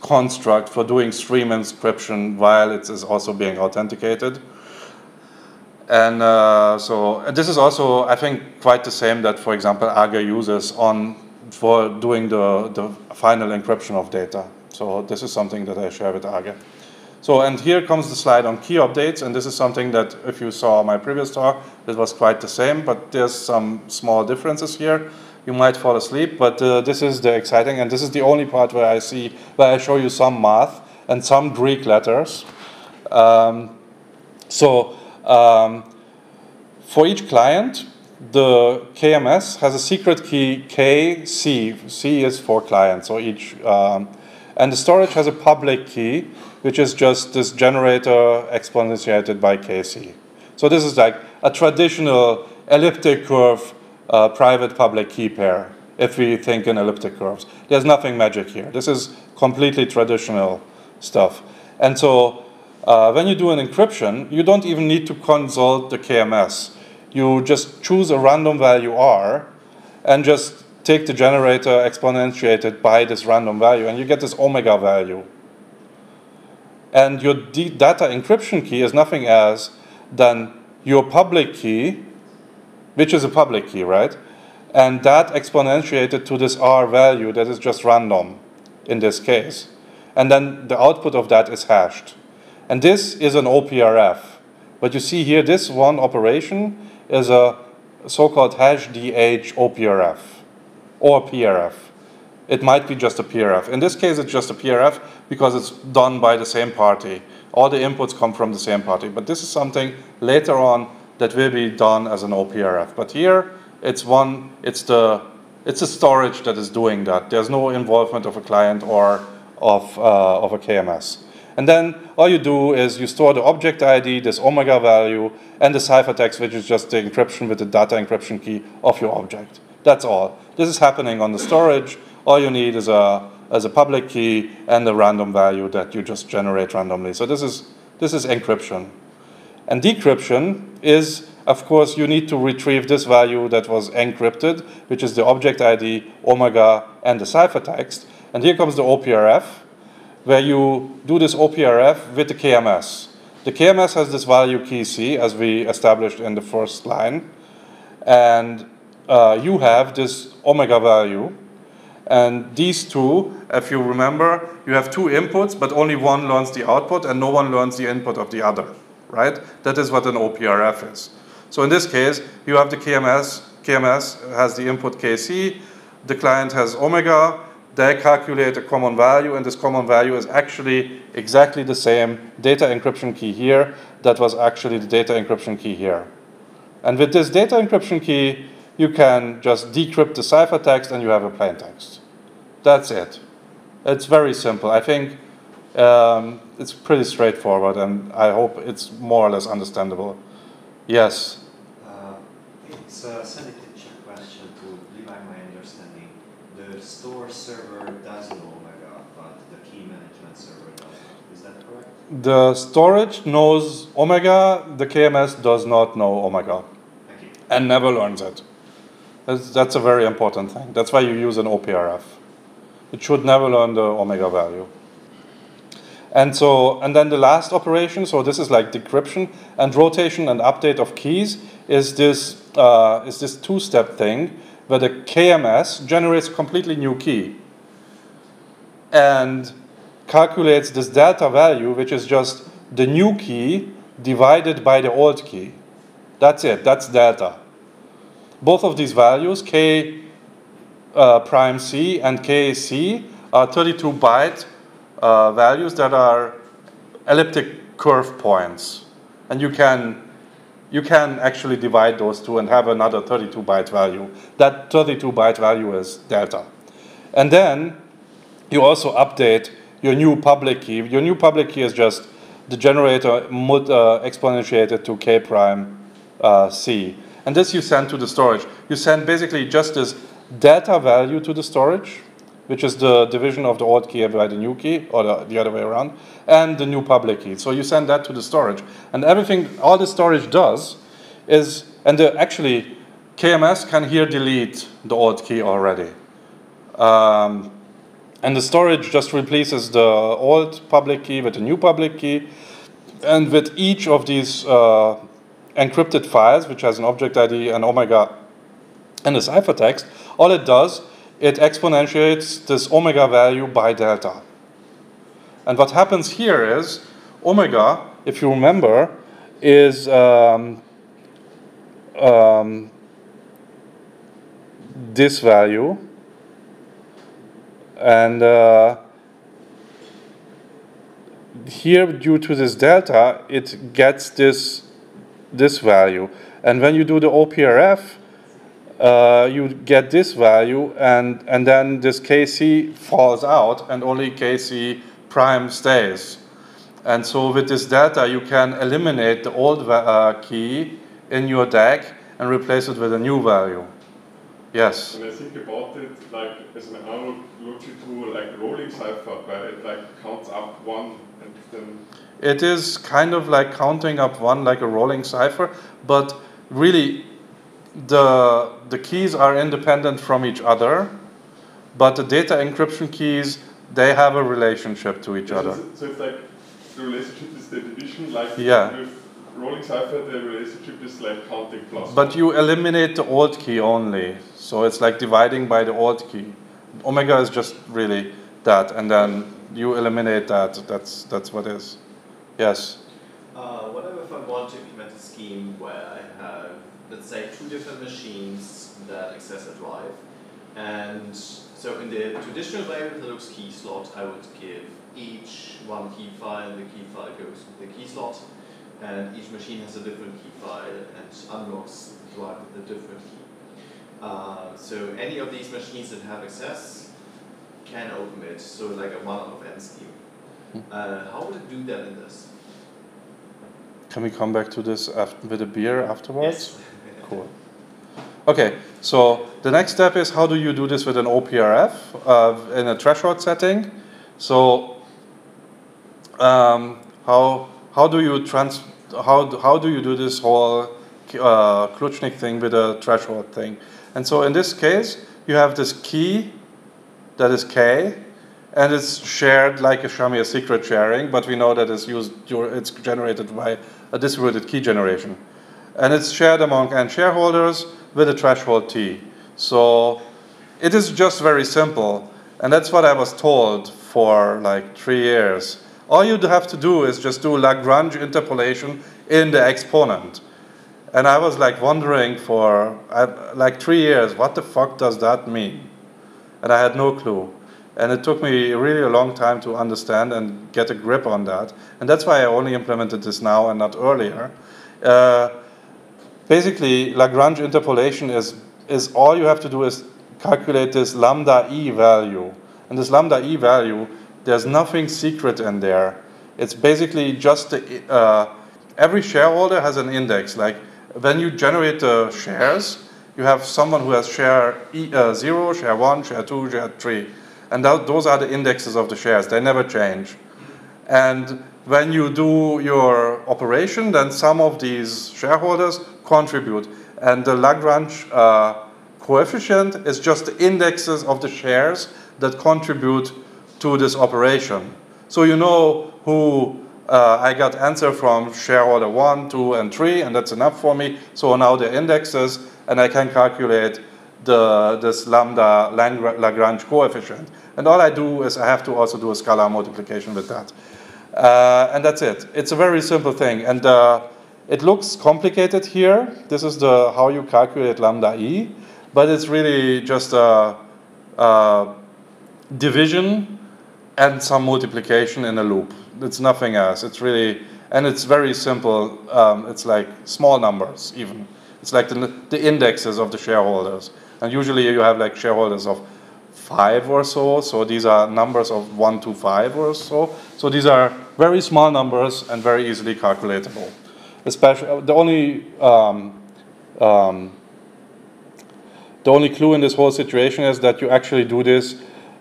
construct for doing stream encryption while it is also being authenticated. And uh, so and this is also, I think, quite the same that, for example, AGE uses on for doing the, the final encryption of data. So this is something that I share with AGE. So, and here comes the slide on key updates, and this is something that if you saw my previous talk, it was quite the same, but there's some small differences here you might fall asleep, but uh, this is the exciting, and this is the only part where I see, where I show you some math and some Greek letters. Um, so um, for each client, the KMS has a secret key KC. C is for client, so each, um, and the storage has a public key, which is just this generator exponentiated by KC. So this is like a traditional elliptic curve uh, private public key pair, if we think in elliptic curves. There's nothing magic here. This is completely traditional stuff. And so uh, when you do an encryption, you don't even need to consult the KMS you just choose a random value r and just take the generator exponentiated by this random value, and you get this omega value. And your data encryption key is nothing else than your public key, which is a public key, right? And that exponentiated to this r value that is just random in this case. And then the output of that is hashed. And this is an OPRF. But you see here, this one operation is a so-called hash DH OPRF or PRF. It might be just a PRF. In this case, it's just a PRF because it's done by the same party. All the inputs come from the same party. But this is something later on that will be done as an OPRF. But here, it's one, it's the, it's the storage that is doing that. There's no involvement of a client or of, uh, of a KMS. And then all you do is you store the object ID, this omega value, and the ciphertext, which is just the encryption with the data encryption key of your object. That's all. This is happening on the storage. All you need is a, is a public key and a random value that you just generate randomly. So this is, this is encryption. And decryption is, of course, you need to retrieve this value that was encrypted, which is the object ID, omega, and the ciphertext. And here comes the OPRF where you do this OPRF with the KMS. The KMS has this value key C, as we established in the first line, and uh, you have this omega value. And these two, if you remember, you have two inputs, but only one learns the output and no one learns the input of the other, right? That is what an OPRF is. So in this case, you have the KMS, KMS has the input KC, the client has omega, they calculate a common value, and this common value is actually exactly the same data encryption key here that was actually the data encryption key here. And with this data encryption key, you can just decrypt the ciphertext and you have a plain text. That's it. It's very simple. I think um, it's pretty straightforward, and I hope it's more or less understandable. Yes? Uh, it's a semi-teacher question to rely my understanding. The store server does know Omega, but the key management server doesn't. Is that correct? The storage knows Omega, the KMS does not know Omega. And never learns it. That's, that's a very important thing. That's why you use an OPRF. It should never learn the Omega value. And so, and then the last operation, so this is like decryption and rotation and update of keys, is this, uh, is this two-step thing where the KMS generates completely new key and calculates this delta value, which is just the new key divided by the old key. That's it, that's delta. Both of these values, k uh, prime c and kc, are 32 byte uh, values that are elliptic curve points. And you can you can actually divide those two and have another 32 byte value. That 32 byte value is delta. And then you also update your new public key. Your new public key is just the generator uh, exponentiated to k prime uh, c. And this you send to the storage. You send basically just this delta value to the storage, which is the division of the old key by the new key, or the, the other way around and the new public key. So you send that to the storage. And everything, all the storage does is, and the, actually, KMS can here delete the old key already. Um, and the storage just replaces the old public key with the new public key. And with each of these uh, encrypted files, which has an object ID, an omega, and a ciphertext, all it does, it exponentiates this omega value by delta. And what happens here is omega, if you remember, is um, um, this value. And uh, here, due to this delta, it gets this this value. And when you do the OPRF, uh, you get this value, and, and then this KC falls out, and only KC prime stays. And so with this data, you can eliminate the old uh, key in your DAG and replace it with a new value. Yes? And I think about it like as an analog logic tool, like rolling cipher, where it like counts up one and then... It is kind of like counting up one like a rolling cipher, but really the, the keys are independent from each other, but the data encryption keys, they have a relationship to each other. So it's like the relationship is the division, like yeah. with rolling cipher, the relationship is like counting plus. But you eliminate the old key only, so it's like dividing by the old key. Omega is just really that, and then you eliminate that. That's that's what is. Yes. Uh, what if I want to implement a scheme where I have, let's say, two different machines that access a drive, and so in the traditional way with the Linux key slot, I would give each one key file, the key file goes to the key slot, and each machine has a different key file and unlocks the drive with a different key. Uh, so any of these machines that have access can open it, so like a one of n scheme. Hmm. Uh, how would it do that in this? Can we come back to this after, with a beer afterwards? Yes. (laughs) cool. Okay, so the next step is how do you do this with an OPRF uh, in a threshold setting? So um, how how do you trans how how do you do this whole uh, thing with a threshold thing? And so in this case, you have this key that is k, and it's shared like a Shamir secret sharing, but we know that it's used it's generated by a distributed key generation, and it's shared among n shareholders with a threshold t. So it is just very simple, and that's what I was told for like three years all you have to do is just do Lagrange interpolation in the exponent. And I was like wondering for like three years, what the fuck does that mean? And I had no clue. And it took me really a long time to understand and get a grip on that. And that's why I only implemented this now and not earlier. Uh, basically, Lagrange interpolation is, is all you have to do is calculate this lambda e value. And this lambda e value there's nothing secret in there. It's basically just the, uh, every shareholder has an index. Like when you generate the shares, you have someone who has share e, uh, zero, share one, share two, share three. And that, those are the indexes of the shares. They never change. And when you do your operation, then some of these shareholders contribute. And the Lagrange uh, coefficient is just the indexes of the shares that contribute to this operation. So you know who uh, I got answer from shareholder 1, 2, and 3, and that's enough for me. So now the indexes, and I can calculate the, this lambda Lagrange coefficient. And all I do is I have to also do a scalar multiplication with that. Uh, and that's it. It's a very simple thing. And uh, it looks complicated here. This is the how you calculate lambda e, but it's really just a, a division and some multiplication in a loop. It's nothing else. It's really, and it's very simple. Um, it's like small numbers even. It's like the, the indexes of the shareholders. And usually you have like shareholders of five or so. So these are numbers of one to five or so. So these are very small numbers and very easily calculatable. Especially the only um, um, the only clue in this whole situation is that you actually do this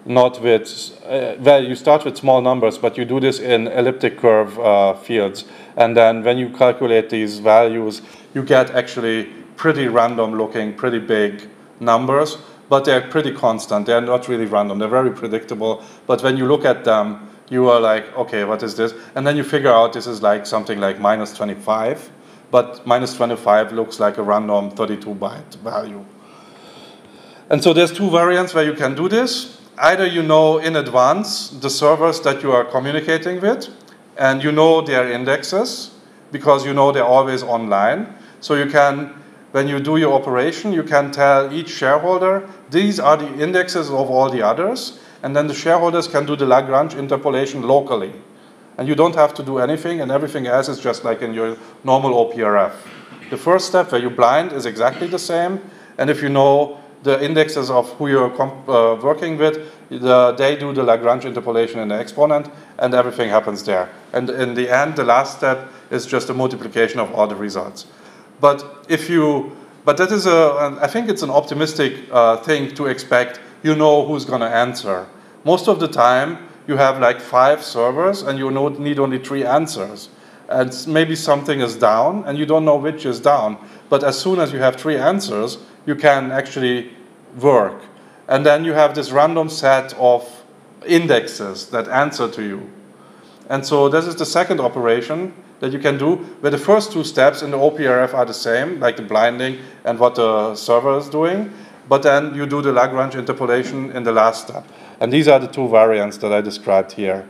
not with, uh, well, you start with small numbers, but you do this in elliptic curve uh, fields. And then when you calculate these values, you get actually pretty random looking, pretty big numbers, but they're pretty constant. They're not really random, they're very predictable. But when you look at them, you are like, okay, what is this? And then you figure out this is like something like minus 25, but minus 25 looks like a random 32 byte value. And so there's two variants where you can do this either you know in advance the servers that you are communicating with, and you know their indexes because you know they're always online. So you can, when you do your operation, you can tell each shareholder, these are the indexes of all the others, and then the shareholders can do the Lagrange interpolation locally. And you don't have to do anything, and everything else is just like in your normal OPRF. The first step where you blind is exactly the same, and if you know the indexes of who you're uh, working with, the, they do the Lagrange interpolation in the exponent, and everything happens there. And in the end, the last step is just a multiplication of all the results. But if you, but that is a, I think it's an optimistic uh, thing to expect. You know who's going to answer. Most of the time, you have like five servers, and you need only three answers. And maybe something is down, and you don't know which is down. But as soon as you have three answers, you can actually work. And then you have this random set of indexes that answer to you. And so this is the second operation that you can do, where the first two steps in the OPRF are the same, like the blinding and what the server is doing, but then you do the Lagrange interpolation in the last step. And these are the two variants that I described here.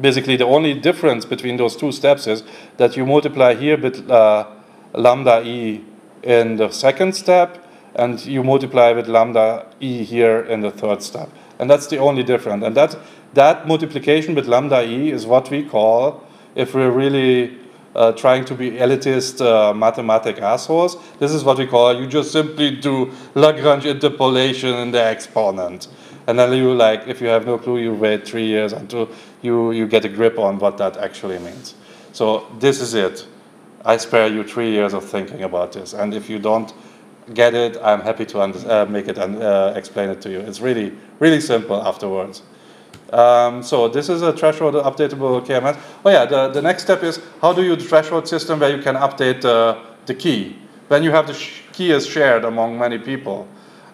Basically, the only difference between those two steps is that you multiply here with uh, lambda e in the second step, and you multiply with lambda e here in the third step. And that's the only difference. And that, that multiplication with lambda e is what we call, if we're really uh, trying to be elitist uh, mathematic assholes, this is what we call, you just simply do Lagrange interpolation in the exponent. And then you like, if you have no clue, you wait three years until you, you get a grip on what that actually means. So this is it. I spare you three years of thinking about this. And if you don't get it, I'm happy to uh, make it and uh, explain it to you. It's really, really simple afterwards. Um, so this is a threshold updatable KMS. Oh yeah, the, the next step is how do you threshold system where you can update uh, the key. When you have the key is shared among many people,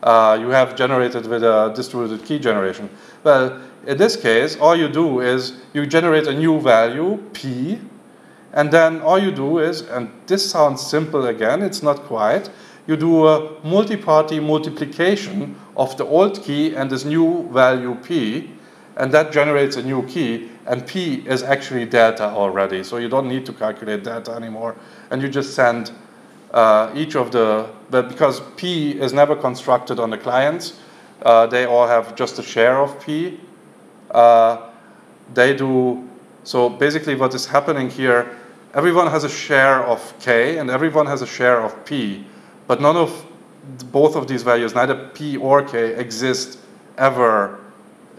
uh, you have generated with a distributed key generation. Well, in this case, all you do is you generate a new value, p, and then all you do is, and this sounds simple again, it's not quite, you do a multi-party multiplication of the old key and this new value p, and that generates a new key, and p is actually delta already, so you don't need to calculate delta anymore, and you just send uh, each of the, but because p is never constructed on the clients, uh, they all have just a share of p. Uh, they do, so basically what is happening here, everyone has a share of k, and everyone has a share of p. But none of both of these values, neither p or k, exist ever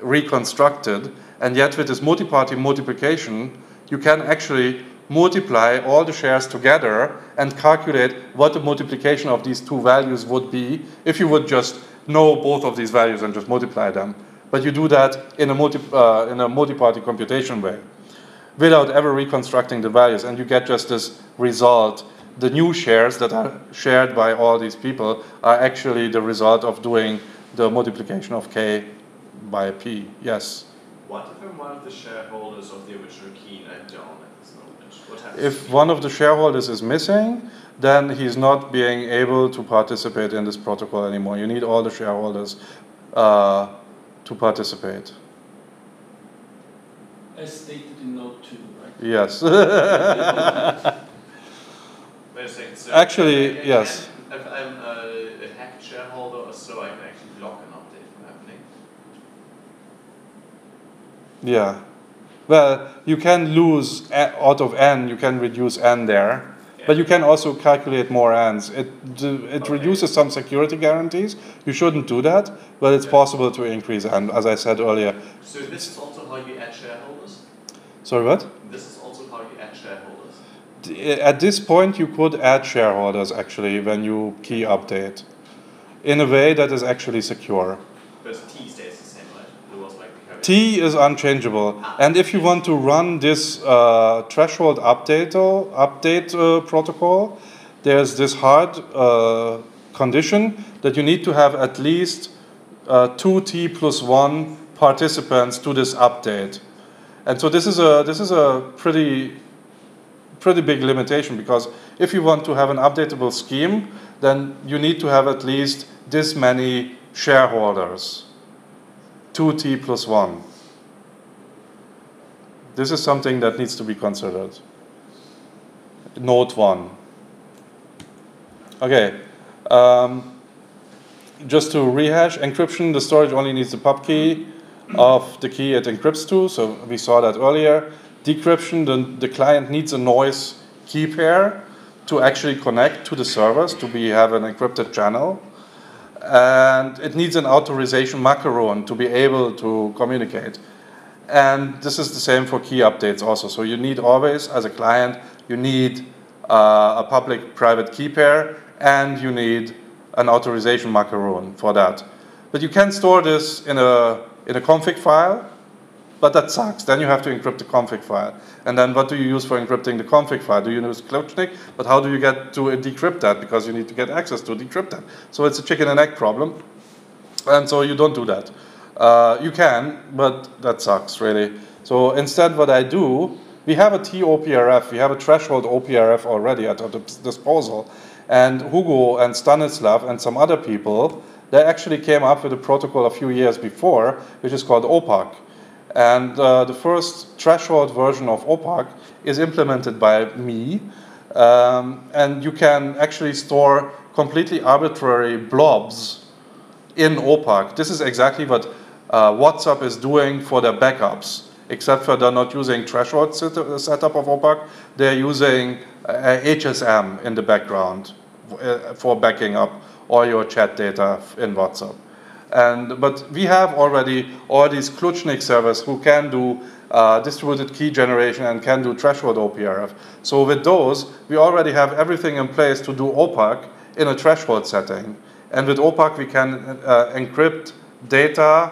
reconstructed. And yet with this multi-party multiplication, you can actually multiply all the shares together and calculate what the multiplication of these two values would be if you would just know both of these values and just multiply them. But you do that in a multi, uh, in a multi-party computation way without ever reconstructing the values, and you get just this result the new shares that are shared by all these people are actually the result of doing the multiplication of k by a P, Yes? What if I'm one of the shareholders of the original key went down at this moment? What happens? If one of the shareholders is missing, then he's not being able to participate in this protocol anymore. You need all the shareholders uh, to participate. As stated in note 2, right? Yes. (laughs) Wait a second. So Actually, I- I yes. can- If I'm a, a hacked shareholder or so, I can actually block an update from happening. Yeah. Well, you can lose a- out of n, you can reduce n there. But you can also calculate more n's. It, it Okay. reduces some security guarantees. You shouldn't do that, but it's Yeah. possible to increase n, as I said earlier. So this is also how you add shareholders? Sorry, what? This is also how you add shareholders? At this point, you could add shareholders actually when you key update in a way that is actually secure stays the same, right? It was like the T is unchangeable. And if you want to run this uh, threshold update, update uh, protocol, there's this hard uh, condition that you need to have at least uh, 2T plus 1 participants to this update. And so this is a, this is a pretty, pretty big limitation because if you want to have an updatable scheme, then you need to have at least this many shareholders. 2t plus 1. This is something that needs to be considered. Note 1. Okay. Um, just to rehash, encryption, the storage only needs the pub key of the key it encrypts to, so we saw that earlier. decryption, the, the client needs a noise key pair to actually connect to the servers to be have an encrypted channel. And it needs an authorization macaroon to be able to communicate. And this is the same for key updates also. So you need always, as a client, you need uh, a public-private key pair, and you need an authorization macaroon for that. But you can store this in a, in a config file, but that sucks. Then you have to encrypt the config file. And then what do you use for encrypting the config file? Do you use Klutshnik? But how do you get to decrypt that? Because you need to get access to decrypt that. So it's a chicken and egg problem. And so you don't do that. Uh, you can, but that sucks, really. So instead, what I do, we have a TOPRF, we have a threshold OPRF already at our disposal. And Hugo and Stanislav and some other people, they actually came up with a protocol a few years before, which is called OPAQUE. And uh, the first threshold version of OPAQUE is implemented by me. Um, and you can actually store completely arbitrary blobs in OPAQUE. This is exactly what uh, WhatsApp is doing for their backups except for they're not using threshold setup of OPAQUE, they're using HSM in the background uh, for backing up all your chat data in WhatsApp. And, but we have already all these Klutshnik servers who can do uh, distributed key generation and can do threshold OPRF. So with those, we already have everything in place to do OPAQUE in a threshold setting. And with OPAQUE, we can uh, encrypt data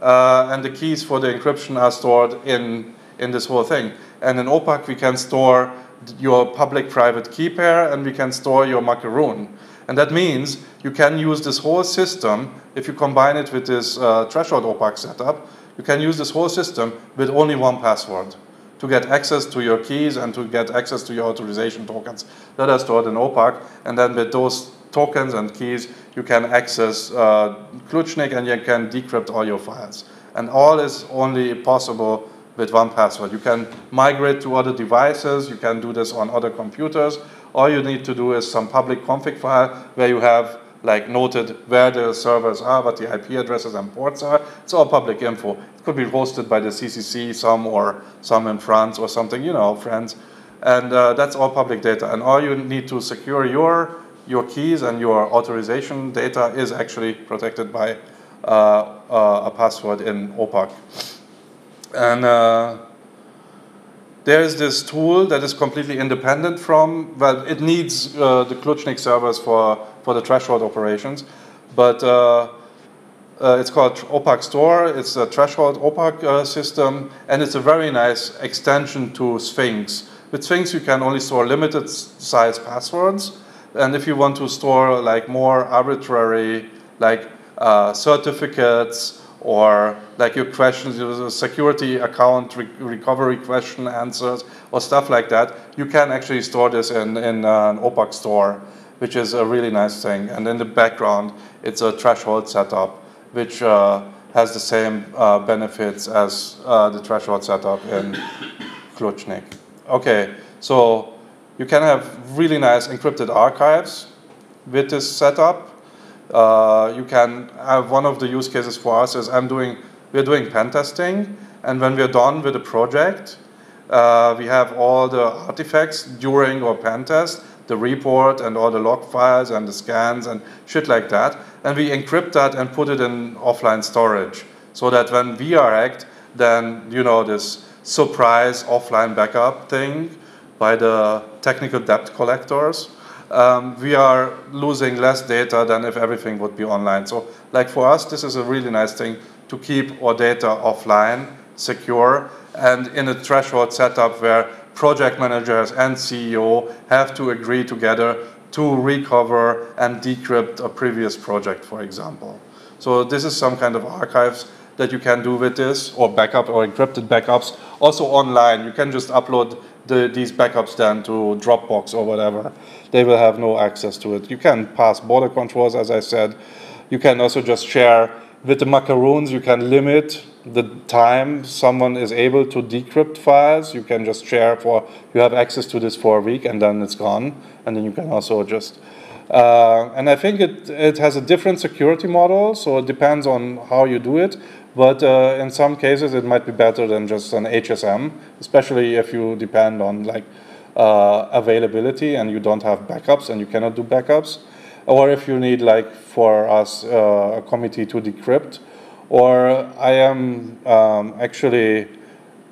uh, and the keys for the encryption are stored in, in this whole thing. And in OPAQUE, we can store your public-private key pair, and we can store your macaroon. And that means you can use this whole system, if you combine it with this uh, threshold OPAQUE setup, you can use this whole system with only one password to get access to your keys and to get access to your authorization tokens that are stored in OPAQUE. And then with those tokens and keys, you can access uh, and you can decrypt all your files. And all is only possible with one password. You can migrate to other devices, you can do this on other computers. All you need to do is some public config file where you have like noted where the servers are, what the IP addresses and ports are. It's all public info. It could be hosted by the CCC, some or some in France or something, you know, friends. And uh, that's all public data. And all you need to secure your your keys and your authorization data is actually protected by uh, uh, a password in OPAQUE. And uh, there is this tool that is completely independent from, well, it needs uh, the Klutshnik servers for, for the threshold operations, but uh, uh, it's called OPAQUE Store. It's a threshold OPAQUE system, and it's a very nice extension to Sphinx. With Sphinx, you can only store limited size passwords, and if you want to store like more arbitrary, like uh, certificates or like your questions, your security account re recovery question answers or stuff like that, you can actually store this in, in uh, an OPAQUE store, which is a really nice thing. And in the background, it's a threshold setup, which uh, has the same uh, benefits as uh, the threshold setup in Klutshnik. Okay, so you can have really nice encrypted archives with this setup. Uh, you can have one of the use cases for us is I'm doing, we're doing pen testing, and when we're done with the project, uh, we have all the artifacts during our pen test, the report and all the log files and the scans and shit like that, and we encrypt that and put it in offline storage so that when we are hacked, then you know this surprise offline backup thing by the technical debt collectors, um, we are losing less data than if everything would be online. So like for us, this is a really nice thing to keep our data offline, secure, and in a threshold setup where project managers and CEO have to agree together to recover and decrypt a previous project, for example. So this is some kind of archives that you can do with this, or backup or encrypted backups. Also online, you can just upload the, these backups then to Dropbox or whatever, they will have no access to it. You can pass border controls, as I said. You can also just share with the macaroons, you can limit the time someone is able to decrypt files. You can just share for, you have access to this for a week and then it's gone. And then you can also just, uh, and I think it, it has a different security model, so it depends on how you do it. But uh, in some cases, it might be better than just an HSM, especially if you depend on like uh, availability and you don't have backups and you cannot do backups, or if you need like for us uh, a committee to decrypt, or I am um, actually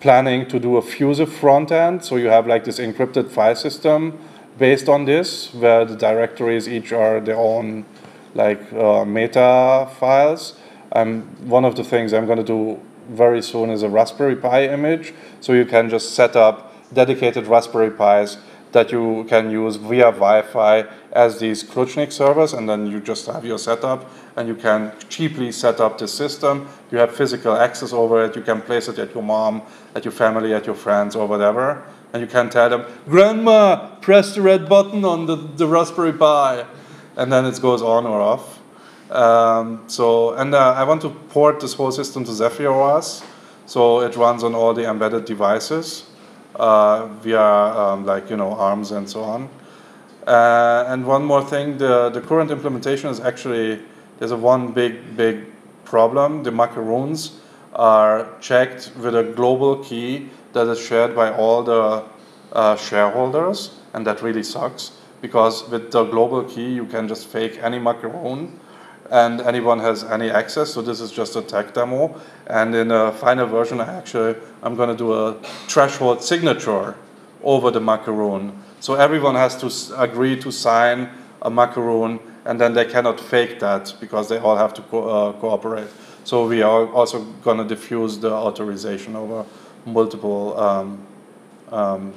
planning to do a Fusive front end, so you have like this encrypted file system based on this, where the directories each are their own like uh, meta files. And one of the things I'm going to do very soon is a Raspberry Pi image, so you can just set up dedicated Raspberry Pis that you can use via Wi-Fi as these Klutshnik servers, and then you just have your setup, and you can cheaply set up the system. You have physical access over it. You can place it at your mom, at your family, at your friends, or whatever. And you can tell them, Grandma, press the red button on the, the Raspberry Pi. And then it goes on or off. Um, so, and uh, I want to port this whole system to Zephyr OS. So it runs on all the embedded devices uh, via um, like, you know, ARMS and so on. Uh, and one more thing, the, the current implementation is actually, there's a one big, big problem. The macaroons are checked with a global key that is shared by all the uh, shareholders, and that really sucks because with the global key you can just fake any macaroon and anyone has any access. So this is just a tech demo. And in a final version, I actually I'm going to do a threshold signature over the macaroon. So everyone has to agree to sign a macaroon, and then they cannot fake that because they all have to co uh, cooperate. So we are also going to diffuse the authorization over multiple um, um,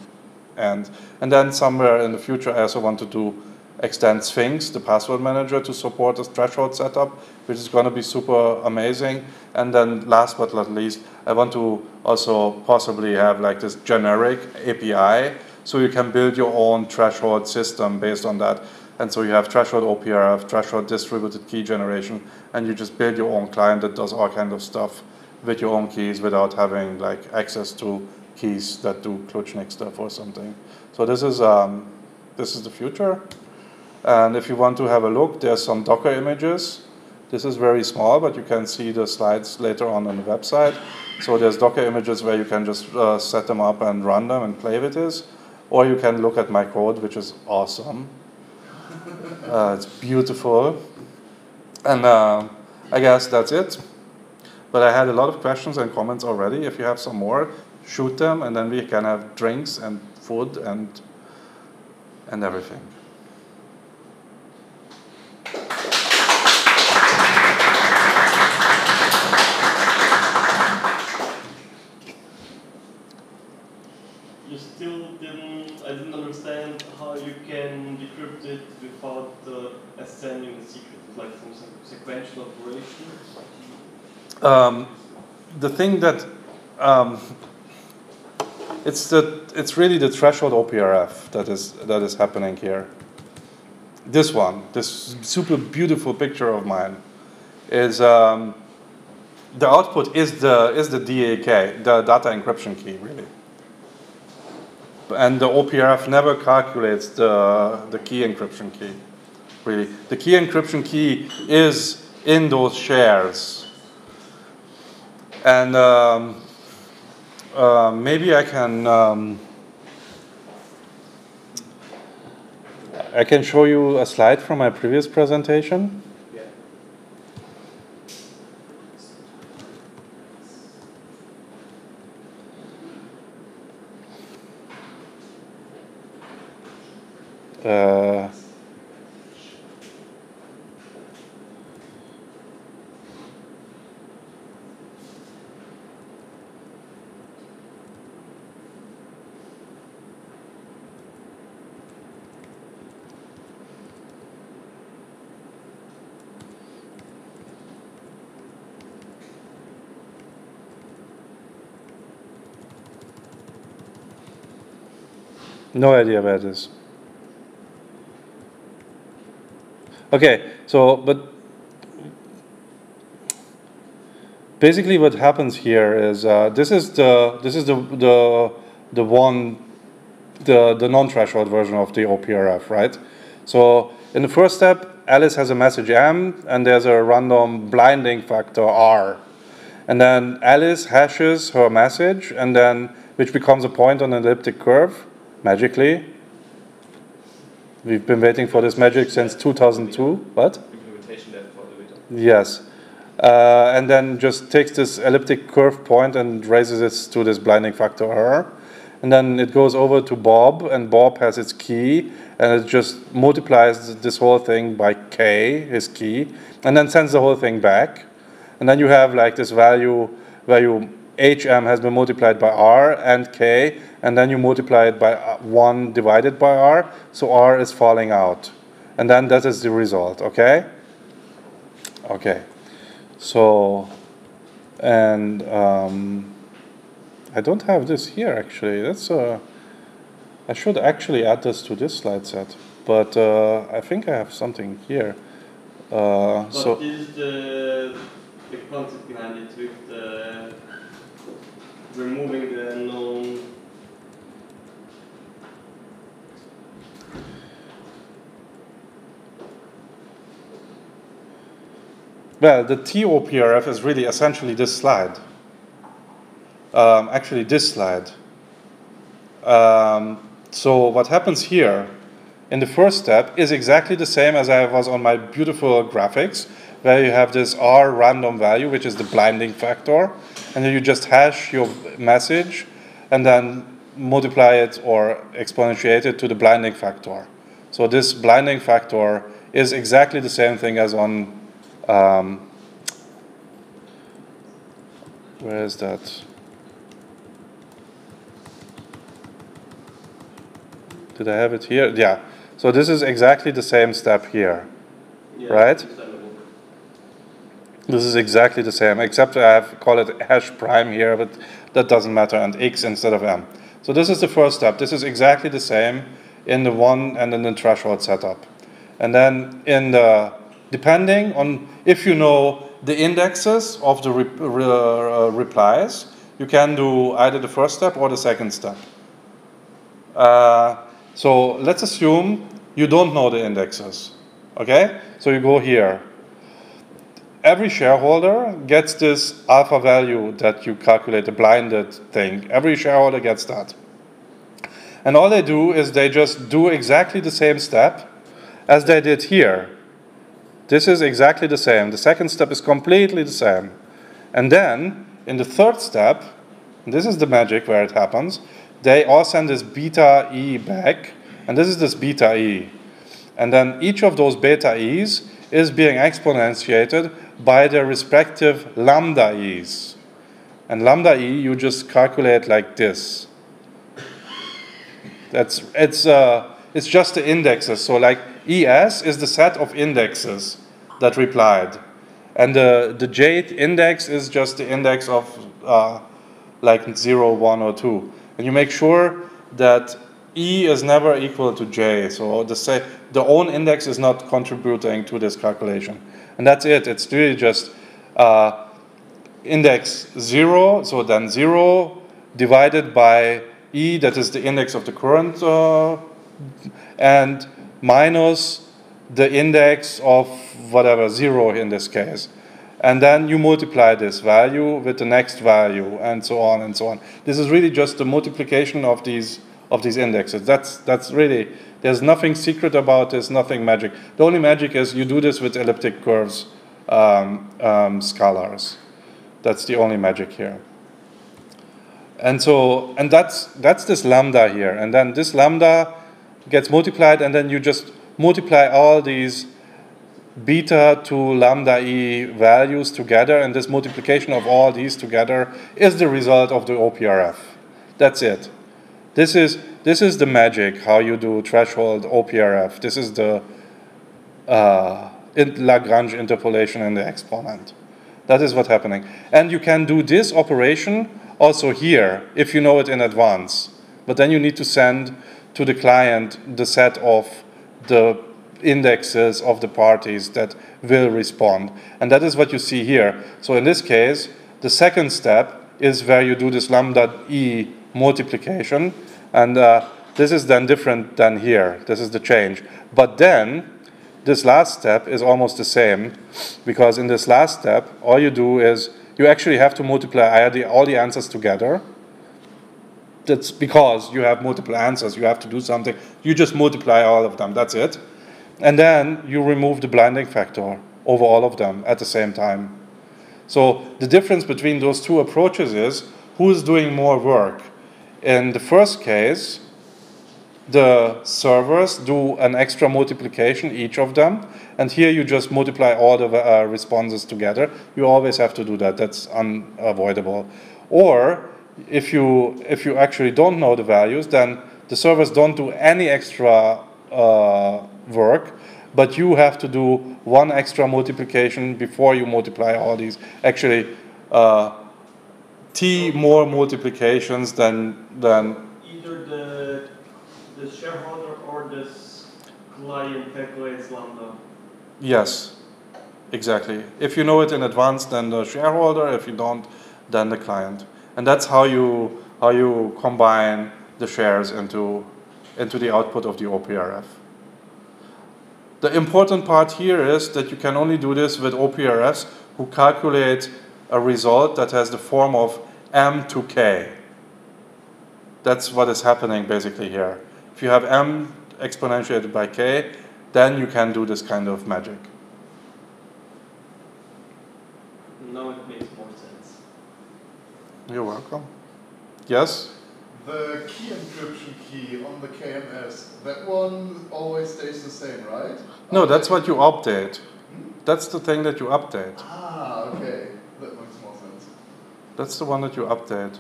and and then somewhere in the future, I also want to do extend Sphinx, the password manager, to support this threshold setup, which is going to be super amazing. And then last but not least, I want to also possibly have like this generic API, so you can build your own threshold system based on that. And so you have threshold OPRF, threshold distributed key generation, and you just build your own client that does all kind of stuff with your own keys without having like access to keys that do Klutshnik stuff or something. So this is um, this is the future. And if you want to have a look, there's some Docker images. This is very small, but you can see the slides later on on the website. So there's Docker images where you can just uh, set them up and run them and play with this. Or you can look at my code, which is awesome. (laughs) Uh, it's beautiful. And uh, I guess that's it. But I had a lot of questions and comments already. If you have some more, shoot them, and then we can have drinks and food and and everything. You still didn't, I didn't understand how you can decrypt it without uh, ascending the secret. Like some sequential operation. Um, the thing that um, it's the it's really the threshold OPRF that is that is happening here. This one, this super beautiful picture of mine, is um, the output is the is the DEK, the data encryption key, really. And the OPRF never calculates the the key encryption key, really. The key encryption key is in those shares. And um, uh, maybe I can um, I can show you a slide from my previous presentation. Uh, No idea where it is. Okay, so, but basically what happens here is uh, this is the this is the the the one the the non-threshold version of the OPRF, right? So in the first step, Alice has a message M, and there's a random blinding factor R, And then Alice hashes her message, and then which becomes a point on an elliptic curve magically. We've been waiting for this magic since 2002. What? Implementation left for the. Yes. Uh, and then just takes this elliptic curve point and raises it to this blinding factor R. And then it goes over to Bob, and Bob has its key, and it just multiplies this whole thing by K, his key, and then sends the whole thing back. And then you have like this value where you hm has been multiplied by r and k, and then you multiply it by uh, 1 divided by r, so r is falling out. And then that is the result, okay? Okay. So, and um, I don't have this here actually. That's uh, I should actually add this to this slide set, but uh, I think I have something here. Uh, But so. this is the, the concept behind it with the removing the known Well, the TOPRF is really essentially this slide. Um, actually, this slide. Um, so what happens here in the first step is exactly the same as I was on my beautiful graphics, where you have this R random value, which is the blinding factor, and then you just hash your message and then multiply it or exponentiate it to the blinding factor. So this blinding factor is exactly the same thing as on um, where is that? Did I have it here? Yeah. So this is exactly the same step here. yeah, Right. understandable. This is exactly the same, except I have call it hash prime here, but that doesn't matter, and x instead of m. So this is the first step. This is exactly the same in the one and in the threshold setup. And then in the, depending on if you know the indexes of the re, re, uh, replies, you can do either the first step or the second step. Uh, so let's assume you don't know the indexes. Okay? So you go here every shareholder gets this alpha value that you calculate, the blinded thing. Every shareholder gets that. And all they do is they just do exactly the same step as they did here. This is exactly the same. The second step is completely the same. And then in the third step, this is the magic where it happens, they all send this beta E back, and this is this beta E. And then each of those beta E's is being exponentiated by their respective lambda E's. And lambda E you just calculate like this. That's it's uh, it's just the indexes. So like ES is the set of indexes that replied, and the the J index is just the index of uh, like zero, one, or two. And you make sure that E is never equal to J. So the say the own index is not contributing to this calculation, and that's it. It's really just uh, index zero. So then zero divided by E, that is the index of the current, uh, and minus the index of whatever, zero in this case. And then you multiply this value with the next value, and so on and so on. This is really just the multiplication of these of these indexes. That's that's really there's nothing secret about this, nothing magic. The only magic is you do this with elliptic curves, um, um, scalars. That's the only magic here. And so, and that's, that's this lambda here. And then this lambda gets multiplied, and then you just multiply all these beta to lambda e values together, and this multiplication of all these together is the result of the OPRF. That's it. This is, this is the magic, how you do threshold OPRF. This is the uh, Lagrange interpolation in the exponent. That is what's happening. And you can do this operation also here if you know it in advance. But then you need to send to the client the set of the indexes of the parties that will respond. And that is what you see here. So in this case, the second step is where you do this lambda e multiplication. And uh, this is then different than here. This is the change. But then this last step is almost the same because in this last step, all you do is you actually have to multiply all the, answers together. That's because you have multiple answers. You have to do something. You just multiply all of them. That's it. And then you remove the blinding factor over all of them at the same time. So the difference between those two approaches is who's doing more work. In the first case, the servers do an extra multiplication, each of them, and here you just multiply all the uh, responses together. You always have to do that. That's unavoidable. Or if you if you actually don't know the values, then the servers don't do any extra uh, work, but you have to do one extra multiplication before you multiply all these. Actually, uh, t more multiplications than than Either the the shareholder or the client calculates lambda. Yes, exactly. If you know it in advance, then the shareholder. If you don't, then the client. And that's how you how you combine the shares into into the output of the OPRF. The important part here is that you can only do this with OPRFs who calculate a result that has the form of m to k. That's what is happening basically here. If you have m exponentiated by k, then you can do this kind of magic. Now it makes more sense. You're welcome. Yes? The key encryption key on the KMS, that one always stays the same, right? No, that's what you update. That's the thing that you update. Ah, okay. That makes more sense. That's the one that you update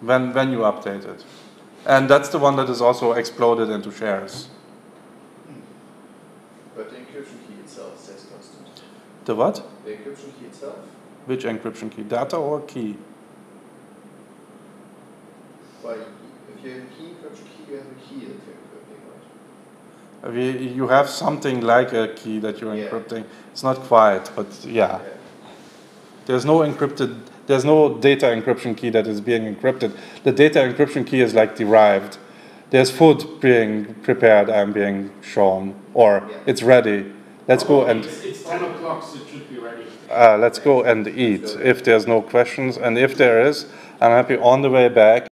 when when you update it. And that's the one that is also exploded into shares. But the encryption key itself stays constant. The what? The encryption key itself? Which encryption key? Data or key? If you have a key encryption key, you have a key that you're encrypting, right? We- You have something like a key that you're Yeah. encrypting. It's not quite, but yeah. Yeah. There's no encrypted, there's no data encryption key that is being encrypted. The data encryption key is like derived. There's food being prepared and being shown, or Yeah. it's ready. Let's go and It's, it's 10 o'clock, so it should be ready. uh, let's go and eat if there's no questions. And if there is, I'm happy on the way back.